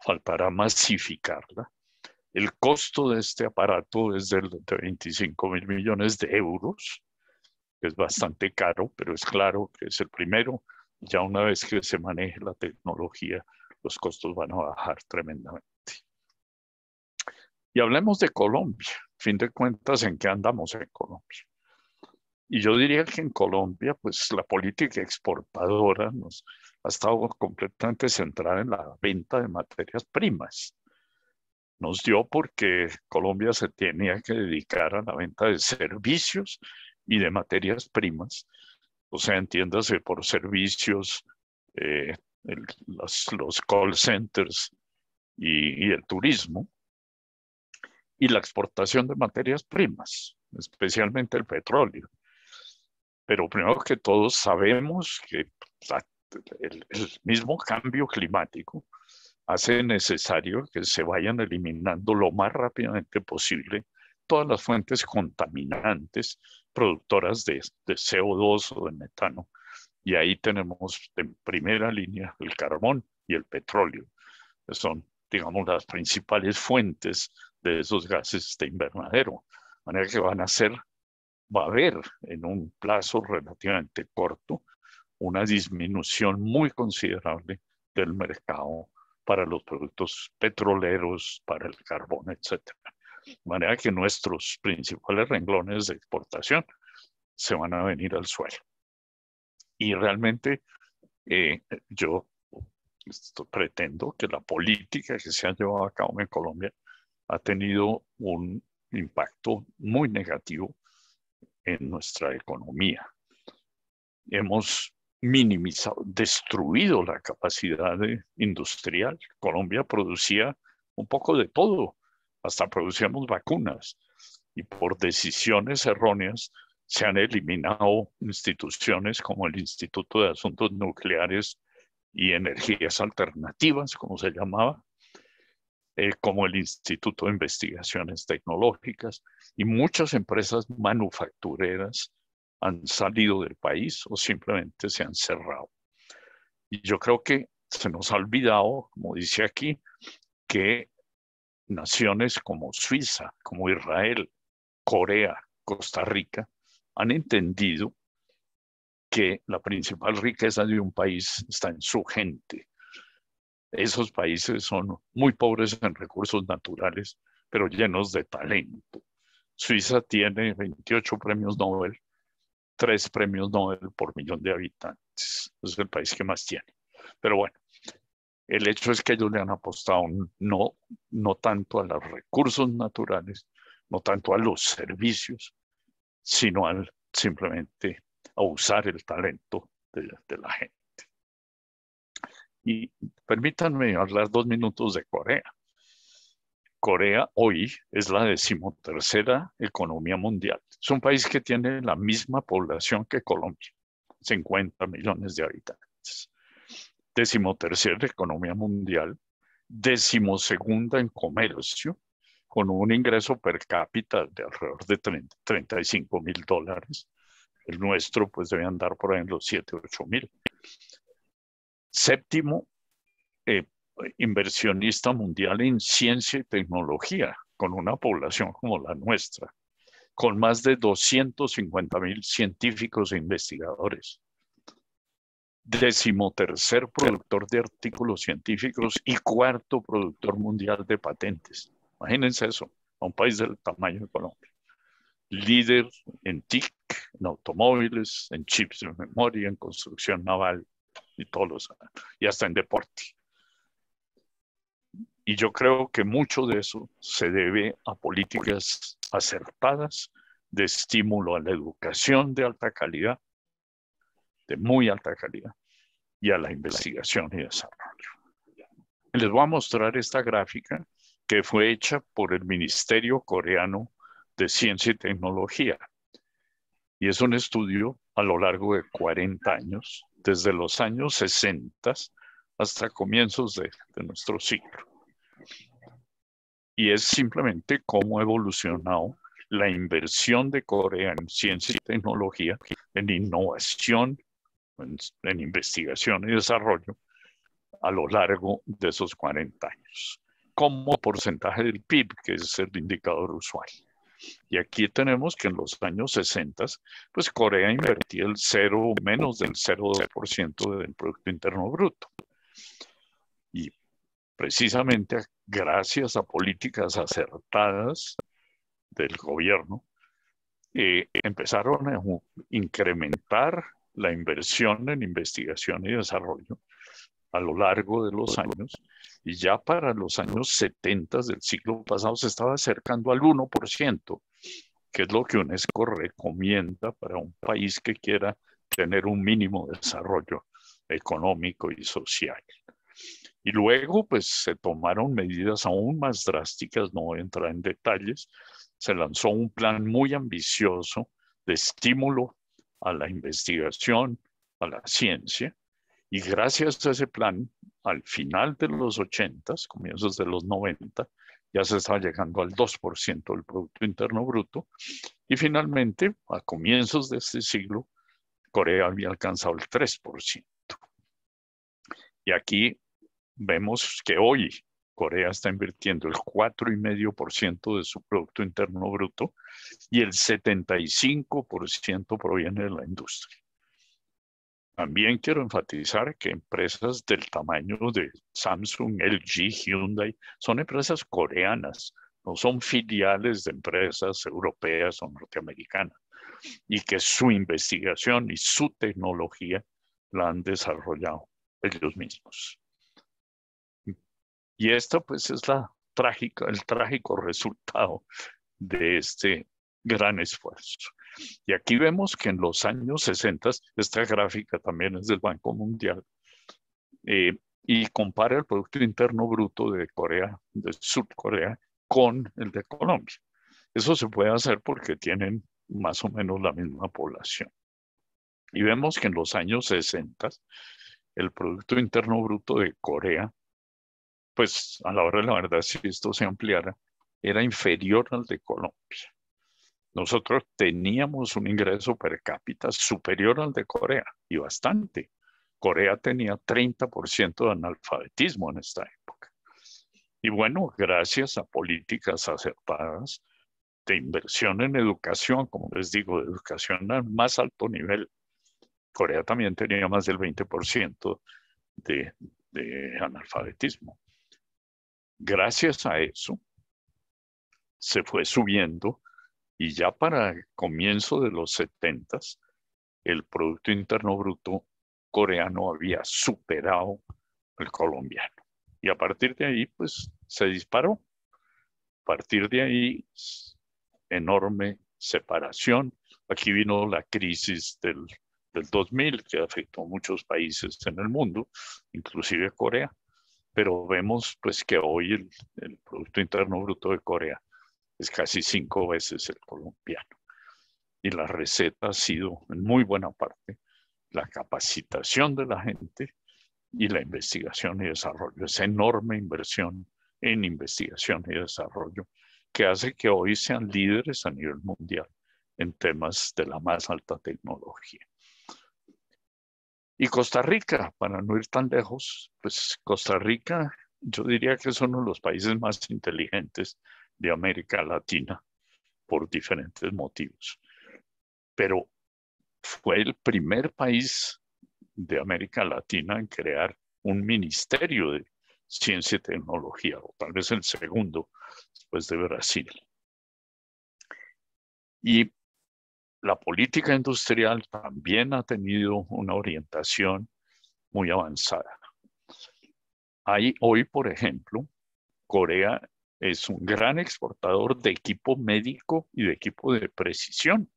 faltará masificarla. El costo de este aparato es de 25 mil millones de euros, es bastante caro, pero es claro que es el primero ya una vez que se maneje la tecnología, los costos van a bajar tremendamente. Y hablemos de Colombia. Fin de cuentas, ¿en qué andamos en Colombia? Y yo diría que en Colombia, pues la política exportadora nos ha estado completamente centrada en la venta de materias primas. Nos dio porque Colombia se tenía que dedicar a la venta de servicios y de materias primas o sea, entiéndase por servicios, eh, los, call centers y, el turismo, y la exportación de materias primas, especialmente el petróleo. Pero primero que todos sabemos que el, mismo cambio climático hace necesario que se vayan eliminando lo más rápidamente posible todas las fuentes contaminantes productoras de, CO2 o de metano. Y ahí tenemos en primera línea el carbón y el petróleo, que son, digamos, las principales fuentes de esos gases de invernadero. De manera que van a ser, va a haber en un plazo relativamente corto una disminución muy considerable del mercado para los productos petroleros, para el carbón, etcétera. De manera que nuestros principales renglones de exportación se van a venir al suelo. Y realmente eh, yo pretendo que la política que se ha llevado a cabo en Colombia ha tenido un impacto muy negativo en nuestra economía. Hemos minimizado, destruido la capacidad industrial. Colombia producía un poco de todo hasta producíamos vacunas. y por decisiones erróneas se han eliminado instituciones como el Instituto de Asuntos Nucleares y Energías Alternativas, como se llamaba, eh, como el Instituto de Investigaciones Tecnológicas, y muchas empresas manufactureras han salido del país o simplemente se han cerrado. Y yo creo que se nos ha olvidado, como dice aquí, que naciones como Suiza, como Israel, Corea, Costa Rica, han entendido que la principal riqueza de un país está en su gente. Esos países son muy pobres en recursos naturales, pero llenos de talento. Suiza tiene 28 premios Nobel, tres premios Nobel por millón de habitantes. Es el país que más tiene. Pero bueno, el hecho es que ellos le han apostado no, no tanto a los recursos naturales, no tanto a los servicios, sino al simplemente a usar el talento de, la gente. Y permítanme hablar dos minutos de Corea. Corea hoy es la decimotercera economía mundial. Es un país que tiene la misma población que Colombia, 50 millones de habitantes. Decimotercera economía mundial, decimosegunda en comercio, con un ingreso per cápita de alrededor de 35 mil dólares. El nuestro pues debe andar por ahí en los 7, 8 mil. Séptimo, eh, inversionista mundial en ciencia y tecnología, con una población como la nuestra, con más de 250 mil científicos e investigadores. Decimotercer productor de artículos científicos y cuarto productor mundial de patentes. Imagínense eso, a un país del tamaño de Colombia. Líder en TIC, en automóviles, en chips de memoria, en construcción naval y todos los, y hasta en deporte. Y yo creo que mucho de eso se debe a políticas acertadas de estímulo a la educación de alta calidad, de muy alta calidad, y a la investigación y desarrollo. Les voy a mostrar esta gráfica que fue hecha por el Ministerio Coreano de Ciencia y Tecnología. Y es un estudio a lo largo de 40 años, desde los años 60 hasta comienzos de, nuestro siglo. Y es simplemente cómo ha evolucionado la inversión de Corea en ciencia y tecnología, en innovación, en investigación y desarrollo a lo largo de esos 40 años como porcentaje del PIB, que es el indicador usual. Y aquí tenemos que en los años 60, pues Corea invertía el cero, menos del 0,2% del Producto Interno Bruto. Y precisamente gracias a políticas acertadas del gobierno, eh, empezaron a incrementar la inversión en investigación y desarrollo a lo largo de los años y ya para los años 70 del siglo pasado se estaba acercando al 1%, que es lo que UNESCO recomienda para un país que quiera tener un mínimo desarrollo económico y social. Y luego, pues se tomaron medidas aún más drásticas, no voy a entrar en detalles, se lanzó un plan muy ambicioso de estímulo a la investigación, a la ciencia, y gracias a ese plan, al final de los 80, comienzos de los 90, ya se estaba llegando al 2% del Producto Interno Bruto. Y finalmente, a comienzos de este siglo, Corea había alcanzado el 3%. Y aquí vemos que hoy Corea está invirtiendo el 4,5% de su Producto Interno Bruto y el 75% proviene de la industria. También quiero enfatizar que empresas del tamaño de Samsung, LG, Hyundai son empresas coreanas, no son filiales de empresas europeas o norteamericanas, y que su investigación y su tecnología la han desarrollado ellos mismos. Y esto pues es la trágica, el trágico resultado de este gran esfuerzo. Y aquí vemos que en los años 60, esta gráfica también es del Banco Mundial, eh, y compara el Producto Interno Bruto de Corea, de Sur Corea, con el de Colombia. Eso se puede hacer porque tienen más o menos la misma población. Y vemos que en los años 60 el Producto Interno Bruto de Corea, pues a la hora de la verdad, si esto se ampliara, era inferior al de Colombia. Nosotros teníamos un ingreso per cápita superior al de Corea y bastante. Corea tenía 30% de analfabetismo en esta época. Y bueno, gracias a políticas acertadas de inversión en educación, como les digo, de educación al más alto nivel, Corea también tenía más del 20% de, de analfabetismo. Gracias a eso, se fue subiendo y ya para el comienzo de los 70 el Producto Interno Bruto coreano había superado el colombiano. Y a partir de ahí, pues se disparó. A partir de ahí, enorme separación. Aquí vino la crisis del, del 2000 que afectó a muchos países en el mundo, inclusive Corea. Pero vemos pues que hoy el, el Producto Interno Bruto de Corea es casi cinco veces el colombiano. Y la receta ha sido en muy buena parte la capacitación de la gente y la investigación y desarrollo, esa enorme inversión en investigación y desarrollo que hace que hoy sean líderes a nivel mundial en temas de la más alta tecnología. Y Costa Rica, para no ir tan lejos, pues Costa Rica yo diría que es uno de los países más inteligentes de América Latina por diferentes motivos. Pero fue el primer país de América Latina en crear un ministerio de ciencia y tecnología, o tal vez el segundo después de Brasil. Y la política industrial también ha tenido una orientación muy avanzada. Hoy, por ejemplo, Corea es un gran exportador de equipo médico y de equipo de precisión.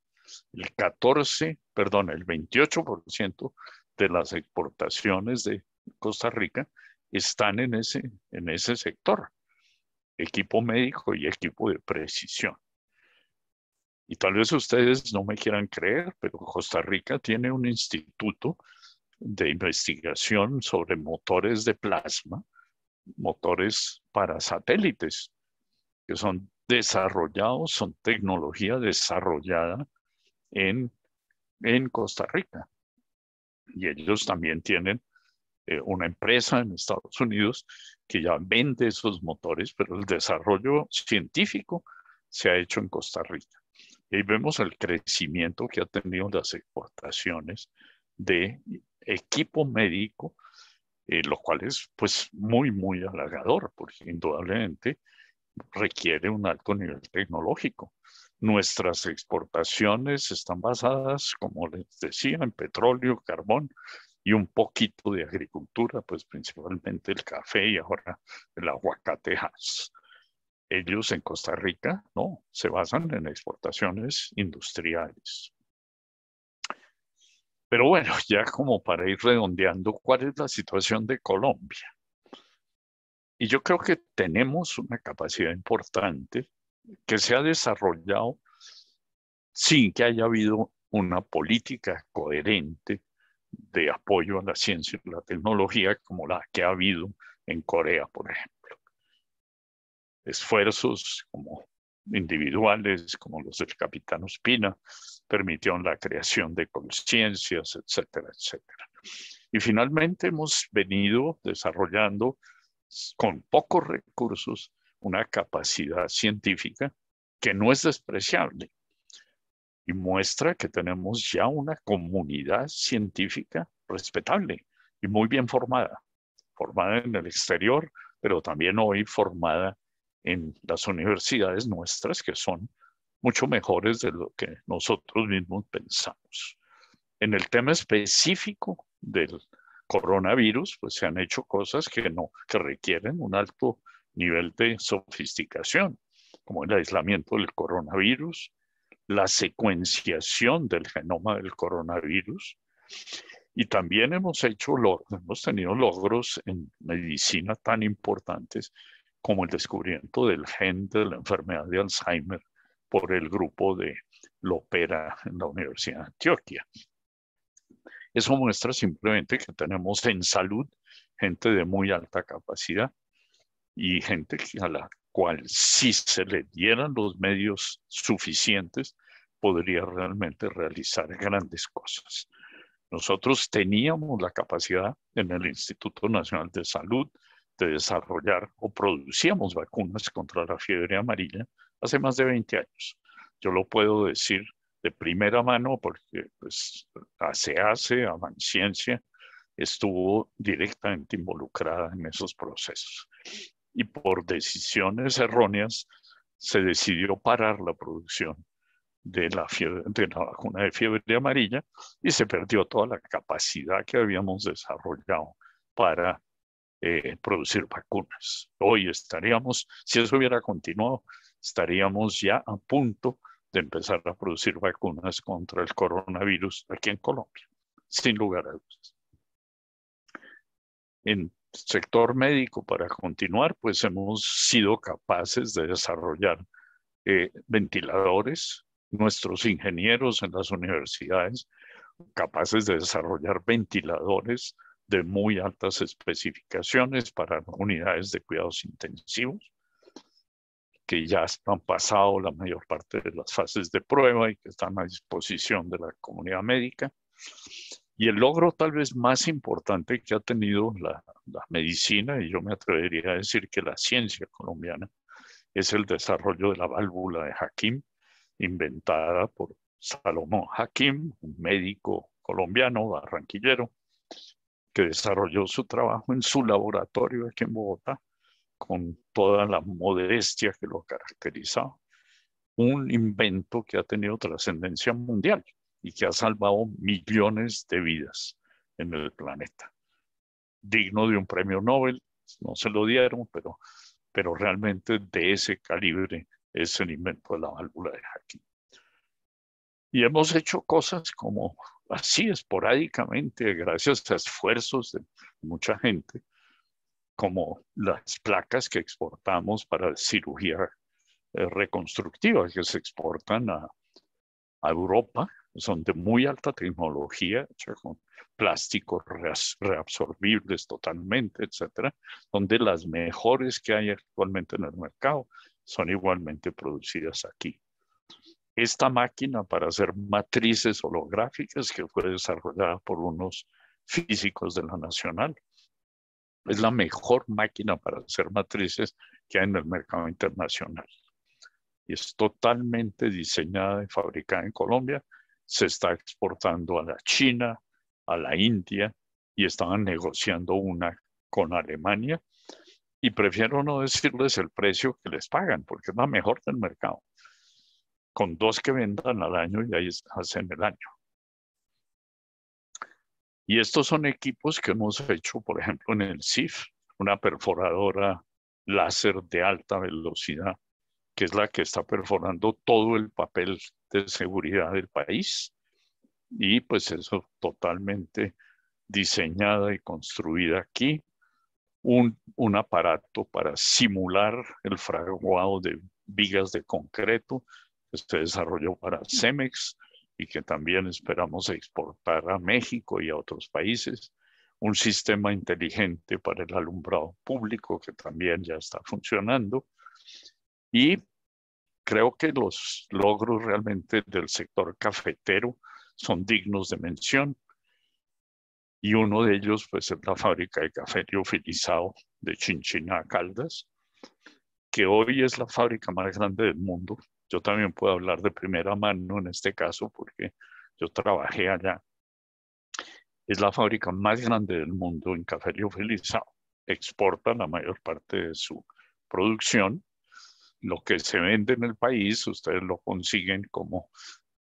El 14, perdón, el 28% de las exportaciones de Costa Rica están en ese, en ese sector, equipo médico y equipo de precisión. Y tal vez ustedes no me quieran creer, pero Costa Rica tiene un instituto de investigación sobre motores de plasma, motores para satélites, que son desarrollados, son tecnología desarrollada en, en Costa Rica. Y ellos también tienen eh, una empresa en Estados Unidos que ya vende esos motores, pero el desarrollo científico se ha hecho en Costa Rica. Y vemos el crecimiento que ha tenido las exportaciones de equipo médico eh, lo cual es pues muy, muy halagador, porque indudablemente requiere un alto nivel tecnológico. Nuestras exportaciones están basadas, como les decía, en petróleo, carbón y un poquito de agricultura, pues principalmente el café y ahora el aguacate Ellos en Costa Rica, no, se basan en exportaciones industriales. Pero bueno, (laughs) ya como para ir redondeando, ¿cuál es la situación de Colombia? Y yo creo que tenemos una capacidad importante que se ha desarrollado sin que haya habido una política coherente de apoyo a la ciencia y la tecnología como la que ha habido en Corea, por ejemplo. Esfuerzos como individuales, como los del capitán Ospina, permitieron la creación de conciencias, etcétera, etcétera. Y finalmente hemos venido desarrollando con pocos recursos una capacidad científica que no es despreciable y muestra que tenemos ya una comunidad científica respetable y muy bien formada, formada en el exterior, pero también hoy formada en las universidades nuestras que son mucho mejores de lo que nosotros mismos pensamos. En el tema específico del coronavirus, pues se han hecho cosas que no, que requieren un alto nivel de sofisticación, como el aislamiento del coronavirus, la secuenciación del genoma del coronavirus, y también hemos hecho, hemos tenido logros en medicina tan importantes como el descubrimiento del gen de la enfermedad de Alzheimer por el grupo de Lopera en la Universidad de Antioquia. Eso muestra simplemente que tenemos en salud gente de muy alta capacidad y gente a la cual si se le dieran los medios suficientes, podría realmente realizar grandes cosas. Nosotros teníamos la capacidad en el Instituto Nacional de Salud de desarrollar o producíamos vacunas contra la fiebre amarilla hace más de 20 años. Yo lo puedo decir de primera mano porque pues hace Avanciencia estuvo directamente involucrada en esos procesos. Y por decisiones erróneas se decidió parar la producción de la, de la vacuna de fiebre amarilla y se perdió toda la capacidad que habíamos desarrollado para eh, producir vacunas. Hoy estaríamos, si eso hubiera continuado, estaríamos ya a punto de empezar a producir vacunas contra el coronavirus aquí en Colombia, sin lugar a dudas. En sector médico, para continuar, pues hemos sido capaces de desarrollar eh, ventiladores, nuestros ingenieros en las universidades, capaces de desarrollar ventiladores de muy altas especificaciones para unidades de cuidados intensivos que ya han pasado la mayor parte de las fases de prueba y que están a disposición de la comunidad médica. Y el logro tal vez más importante que ha tenido la, medicina, y yo me atrevería a decir que la ciencia colombiana, es el desarrollo de la válvula de Hakim, inventada por Salomón Hakim, un médico colombiano, barranquillero, que desarrolló su trabajo en su laboratorio aquí en Bogotá con toda la modestia que lo caracterizaba. Un invento que ha tenido trascendencia mundial y que ha salvado millones de vidas en el planeta. Digno de un premio Nobel, no se lo dieron, pero, pero realmente de ese calibre es el invento de la válvula de Hacking. Y hemos hecho cosas como así esporádicamente, gracias a esfuerzos de mucha gente, como las placas que exportamos para cirugía eh, reconstructiva, que se exportan a, Europa, son de muy alta tecnología, con plásticos reabsorbibles totalmente, etcétera, donde las mejores que hay actualmente en el mercado son igualmente producidas aquí. Esta máquina para hacer matrices holográficas que fue desarrollada por unos físicos de la Nacional, es la mejor máquina para hacer matrices que hay en el mercado internacional. Y es totalmente diseñada y fabricada en Colombia. Se está exportando a la China, a la India y estaban negociando una con Alemania. Y prefiero no decirles el precio que les pagan porque es la mejor del mercado. Con dos que vendan al año y ahí hacen el año. Y estos son equipos que hemos hecho, por ejemplo, en el CIF, una perforadora láser de alta velocidad, que es la que está perforando todo el papel de seguridad del país. Y pues eso totalmente diseñada y construida aquí. Un, un aparato para simular el fraguado de vigas de concreto que se desarrolló para Cemex y que también esperamos exportar a México y a otros países. Un sistema inteligente para el alumbrado público que también ya está funcionando. Y creo que los logros realmente del sector cafetero son dignos de mención. Y uno de ellos pues, es la fábrica de café liofilizado de Chinchina Caldas, que hoy es la fábrica más grande del mundo yo también puedo hablar de primera mano en este caso porque yo trabajé allá. Es la fábrica más grande del mundo en café liofilizado. Exporta la mayor parte de su producción. Lo que se vende en el país, ustedes lo consiguen como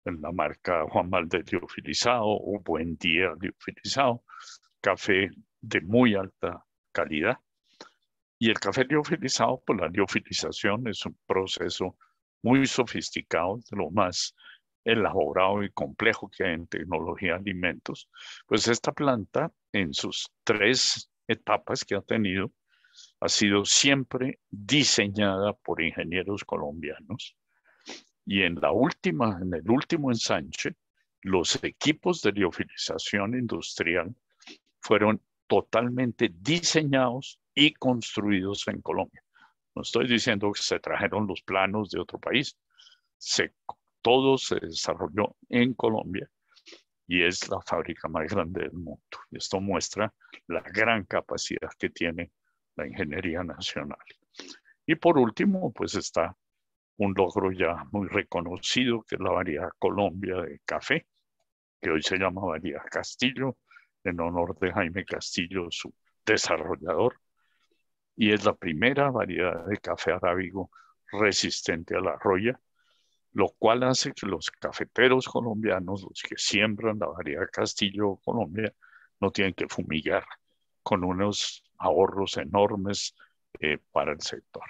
en la marca Juan Valdez liofilizado o Buen Día liofilizado. Café de muy alta calidad. Y el café liofilizado, pues la liofilización es un proceso muy sofisticado, de lo más elaborado y complejo que hay en tecnología de alimentos, pues esta planta en sus tres etapas que ha tenido ha sido siempre diseñada por ingenieros colombianos Y en la última, en el último ensanche, los equipos de liofilización industrial fueron totalmente diseñados y construidos en Colombia. No estoy diciendo que se trajeron los planos de otro país. Se, todo se desarrolló en Colombia y es la fábrica más grande del mundo. Y esto muestra la gran capacidad que tiene la ingeniería nacional. Y por último, pues está un logro ya muy reconocido, que es la variedad Colombia de café, que hoy se llama variedad Castillo, en honor de Jaime Castillo, su desarrollador, y es la primera variedad de café arábigo resistente a la roya, lo cual hace que los cafeteros colombianos, los que siembran la variedad Castillo Colombia, no tienen que fumigar con unos ahorros enormes eh, para el sector.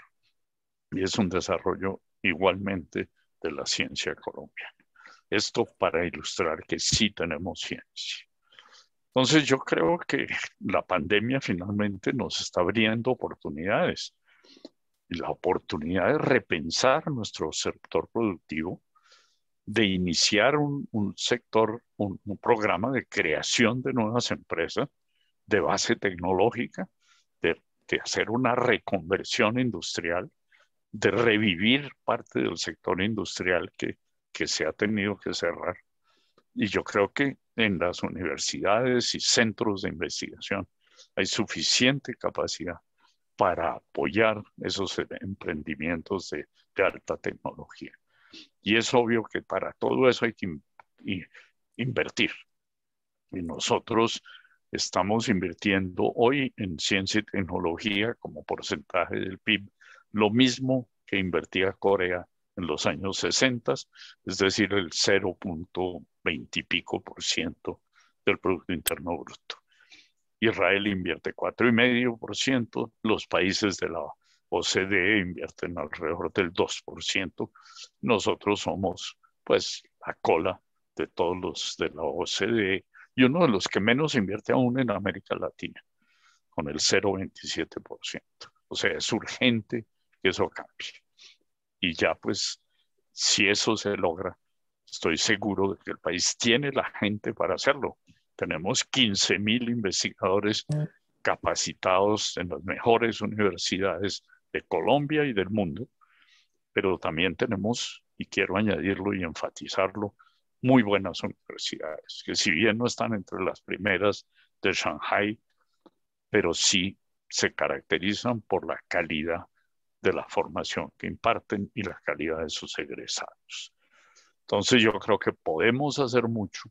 Y es un desarrollo igualmente de la ciencia colombiana. Esto para ilustrar que sí tenemos ciencia. Entonces yo creo que (laughs) la pandemia finalmente nos está abriendo oportunidades. La oportunidad de repensar nuestro sector productivo, de iniciar un, sector, un, programa de creación de nuevas empresas de base tecnológica, de, de hacer una reconversión industrial, de revivir parte del sector industrial que, que se ha tenido que cerrar. Y yo creo que en las universidades y centros de investigación hay suficiente capacidad para apoyar esos emprendimientos de, alta tecnología. Y es obvio que para todo eso hay que invertir. Y nosotros estamos invirtiendo hoy en ciencia y tecnología como porcentaje del PIB, lo mismo que invertía Corea en los años 60, es decir, el 0.20 y pico por ciento del Producto Interno Bruto. Israel invierte 4,5 por ciento, los países de la OCDE invierten alrededor del 2 por ciento, nosotros somos pues la cola de todos los de la OCDE y uno de los que menos invierte aún en América Latina, con el 0,27%. O sea, es urgente que eso cambie. Y ya pues, si eso se logra, estoy seguro de que el país tiene la gente para hacerlo. Tenemos 15 mil investigadores capacitados en las mejores universidades de Colombia y del mundo, pero también tenemos, y quiero añadirlo y enfatizarlo, muy buenas universidades, que si bien no están entre las primeras de Shanghai, pero sí se caracterizan por la calidad de la formación que imparten y la calidad de sus egresados. Entonces yo creo que podemos hacer mucho,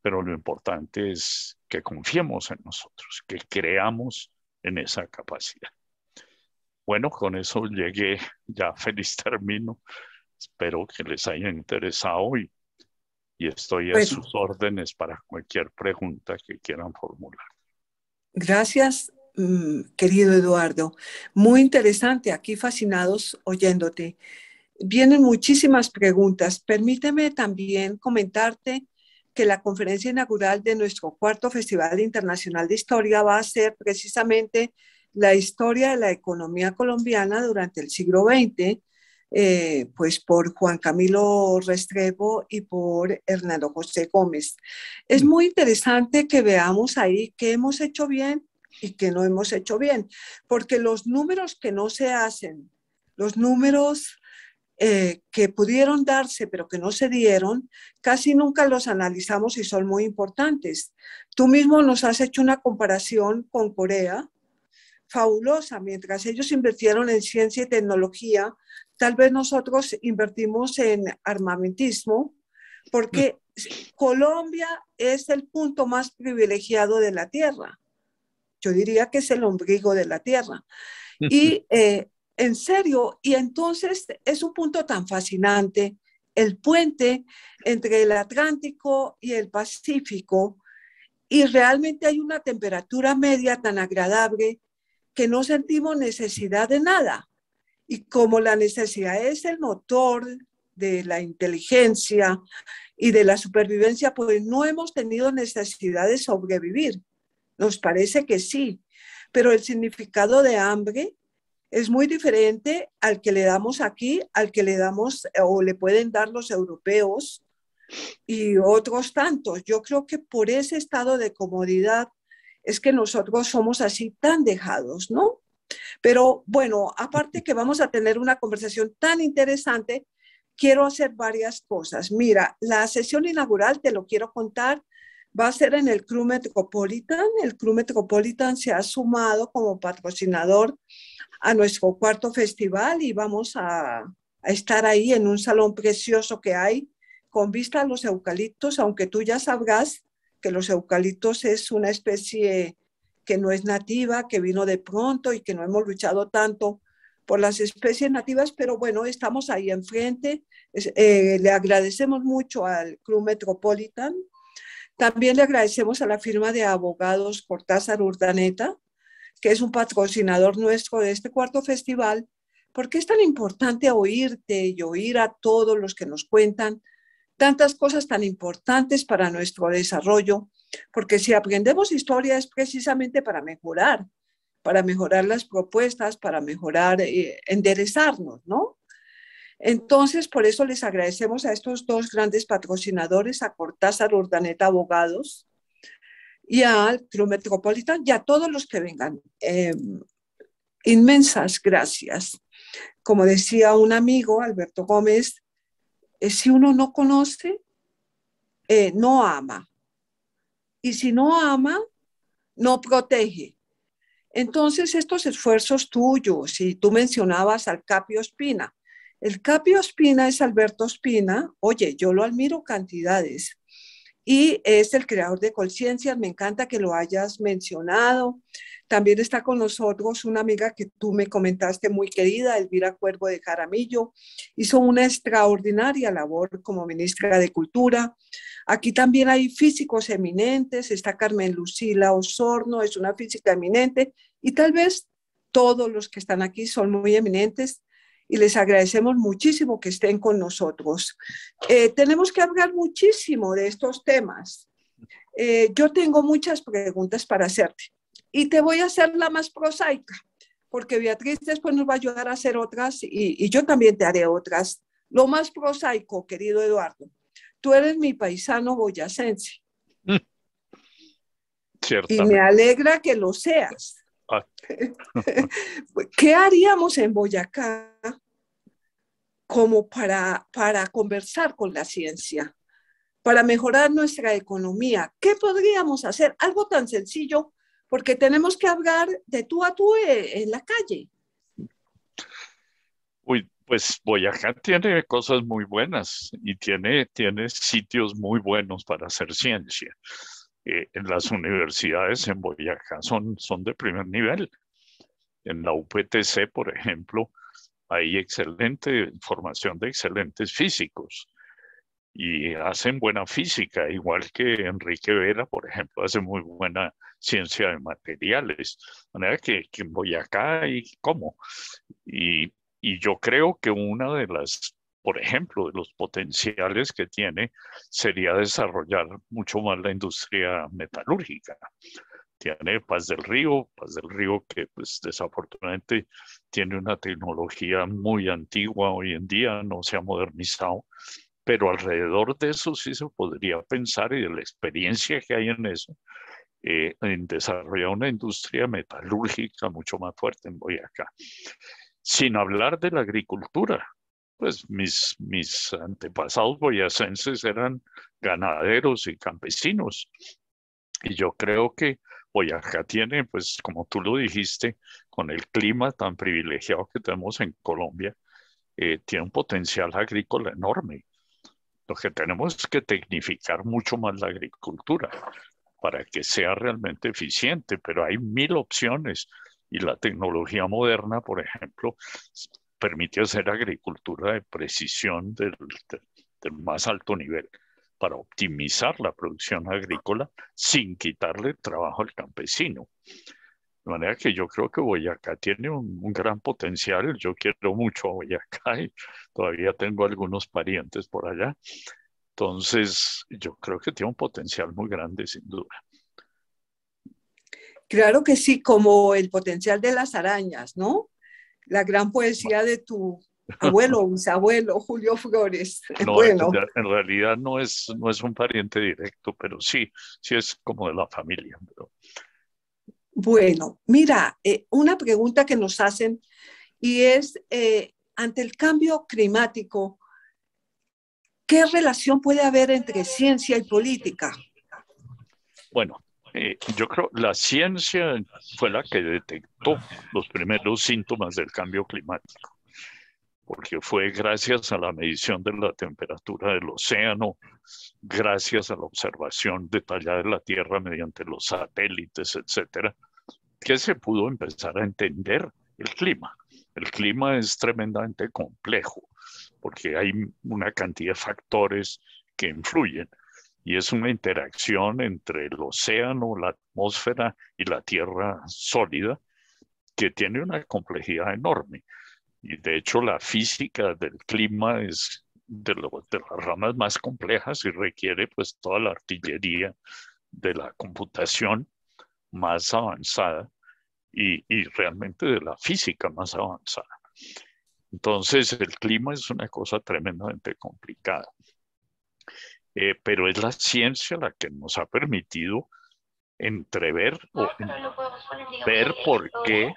pero lo importante es que confiemos en nosotros, que creamos en esa capacidad. Bueno, con eso llegué ya (laughs) feliz término. Espero que les haya interesado y y estoy a sus órdenes para cualquier pregunta que quieran formular. Gracias, querido Eduardo. Muy interesante, aquí fascinados oyéndote. Vienen muchísimas preguntas. Permíteme también comentarte que la conferencia inaugural de nuestro cuarto Festival Internacional de Historia va a ser precisamente la historia de la economía colombiana durante el siglo XX eh, pues por Juan Camilo Restrepo y por Hernando José Gómez. Es mm. muy interesante que veamos ahí qué hemos hecho bien y qué no hemos hecho bien, porque los números que no se hacen, los números eh, que pudieron darse pero que no se dieron, casi nunca los analizamos y son muy importantes. Tú mismo nos has hecho una comparación con Corea, fabulosa. Mientras ellos invirtieron en ciencia y tecnología, tal vez nosotros invertimos en armamentismo, porque Colombia es el punto más privilegiado de la Tierra. Yo diría que es el ombligo de la Tierra. Y eh, en serio, y entonces es un punto tan fascinante, el puente entre el Atlántico y el Pacífico, y realmente hay una temperatura media tan agradable que no sentimos necesidad de nada. Y como la necesidad es el motor de la inteligencia y de la supervivencia, pues no hemos tenido necesidad de sobrevivir. Nos parece que sí, pero el significado de hambre es muy diferente al que le damos aquí, al que le damos o le pueden dar los europeos y otros tantos. Yo creo que por ese estado de comodidad es que nosotros somos así tan dejados, ¿no? Pero bueno, aparte que vamos a tener una conversación tan interesante, quiero hacer varias cosas. Mira, la sesión inaugural, te lo quiero contar, va a ser en el Club Metropolitan. El Club Metropolitan se ha sumado como patrocinador a nuestro cuarto festival y vamos a, estar ahí en un salón precioso que hay con vista a los eucaliptos, aunque tú ya sabrás que los eucaliptos es una especie que no es nativa, que vino de pronto y que no hemos luchado tanto por las especies nativas, pero bueno, estamos ahí enfrente. Eh, le agradecemos mucho al Club Metropolitan. También le agradecemos a la firma de abogados Cortázar Urdaneta, que es un patrocinador nuestro de este cuarto festival. porque es tan importante oírte y oír a todos los que nos cuentan tantas cosas tan importantes para nuestro desarrollo, porque si aprendemos historia es precisamente para mejorar, para mejorar las propuestas, para mejorar, eh, enderezarnos, ¿no? Entonces, por eso les agradecemos a estos dos grandes patrocinadores, a Cortázar Urdaneta Abogados y al Club Metropolitan y a todos los que vengan. Em, inmensas gracias. Como decía un amigo, Alberto Gómez, eh, si uno no conoce, eh, no ama. Y si no ama, no protege. Entonces, estos esfuerzos tuyos, y tú mencionabas al Capio Espina, el Capio Espina es Alberto Espina, oye, yo lo admiro cantidades, y es el creador de Conciencias, me encanta que lo hayas mencionado. También está con nosotros una amiga que tú me comentaste muy querida, Elvira Cuervo de Jaramillo. Hizo una extraordinaria labor como ministra de Cultura. Aquí también hay físicos eminentes. Está Carmen Lucila Osorno, es una física eminente. Y tal vez todos los que están aquí son muy eminentes y les agradecemos muchísimo que estén con nosotros. Eh, tenemos que hablar muchísimo de estos temas. Eh, yo tengo muchas preguntas para hacerte y te voy a hacer la más prosaica, porque Beatriz después nos va a ayudar a hacer otras y, yo también te haré otras. Lo más prosaico, querido Eduardo, tú eres mi paisano boyacense. (laughs) Y me alegra que lo seas. (laughs) ¿Qué haríamos en Boyacá como para, para conversar con la ciencia, para mejorar nuestra economía? ¿Qué podríamos hacer? Algo tan sencillo porque tenemos que hablar de tú a tú eh, en la calle. Uy, pues Boyacá tiene cosas muy buenas y tiene, tiene sitios muy buenos para hacer ciencia. Eh, en las universidades en Boyacá son, son de primer nivel. En la UPTC, por ejemplo, hay excelente formación de excelentes físicos y hacen buena física, igual que Enrique Vera, por ejemplo, hace muy buena ciencia de materiales. De manera que, que en Boyacá y cómo. Y, y yo creo que una de las, por ejemplo, de los potenciales que tiene sería desarrollar mucho más la industria metalúrgica. Tiene Paz del Río, Paz del Río que pues desafortunadamente tiene una tecnología muy antigua hoy en día, no se ha modernizado, pero alrededor de eso sí se podría pensar y de la experiencia que hay en eso, eh, en desarrollar una industria metalúrgica mucho más fuerte en Boyacá. Sin hablar de la agricultura, pues mis, mis antepasados boyacenses eran ganaderos y campesinos. Y yo creo que Boyacá tiene, pues como tú lo dijiste, con el clima tan privilegiado que tenemos en Colombia, eh, tiene un potencial agrícola enorme. Lo que tenemos es que tecnificar mucho más la agricultura para que sea realmente eficiente, pero hay mil opciones y la tecnología moderna, por ejemplo, permite hacer agricultura de precisión del, del más alto nivel para optimizar la producción agrícola sin quitarle trabajo al campesino. De manera que yo creo que Boyacá tiene un, gran potencial. Yo quiero mucho a Boyacá y todavía tengo algunos parientes por allá. Entonces, yo creo que tiene un potencial muy grande, sin duda. Claro que sí, como el potencial de las arañas, ¿no? La gran poesía de tu abuelo, (laughs) bisabuelo, Julio Flores. No, (laughs) bueno. en realidad no es, no es un pariente directo, pero sí, sí es como de la familia. Pero... Bueno, mira, eh, una pregunta que nos hacen y es, eh, ante el cambio climático, ¿qué relación puede haber entre ciencia y política? Bueno, eh, yo creo la ciencia fue la que detectó los primeros síntomas del cambio climático, porque fue gracias a la medición de la temperatura del océano, gracias a la observación detallada de la Tierra mediante los satélites, etcétera, que se pudo empezar a entender el clima. El clima es tremendamente complejo porque hay una cantidad de factores que influyen y es una interacción entre el océano, la atmósfera y la tierra sólida que tiene una complejidad enorme. Y de hecho la física del clima es de, de las ramas más complejas y requiere pues toda la artillería de la computación más avanzada y, y realmente de la física más avanzada. Entonces el clima es una cosa tremendamente complicada. Eh, pero es la ciencia la que nos ha permitido entrever o ver por qué.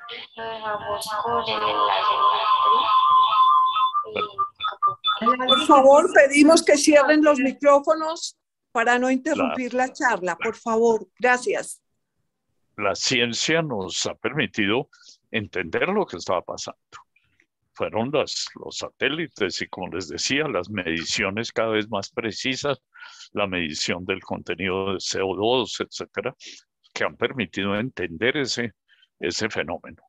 Por favor, pedimos que cierren los micrófonos para no interrumpir la, la charla. Por favor, gracias. La ciencia nos ha permitido entender lo que estaba pasando fueron los, satélites y como les decía, las mediciones cada vez más precisas, la medición del contenido de CO2, etcétera, que han permitido entender ese, ese fenómeno.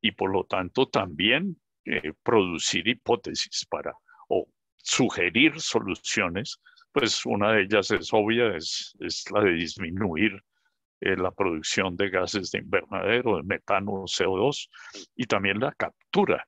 Y por lo tanto también eh, producir hipótesis para o sugerir soluciones, pues una de ellas es obvia, es, es la de disminuir eh, la producción de gases de invernadero, de metano, CO2, y también la captura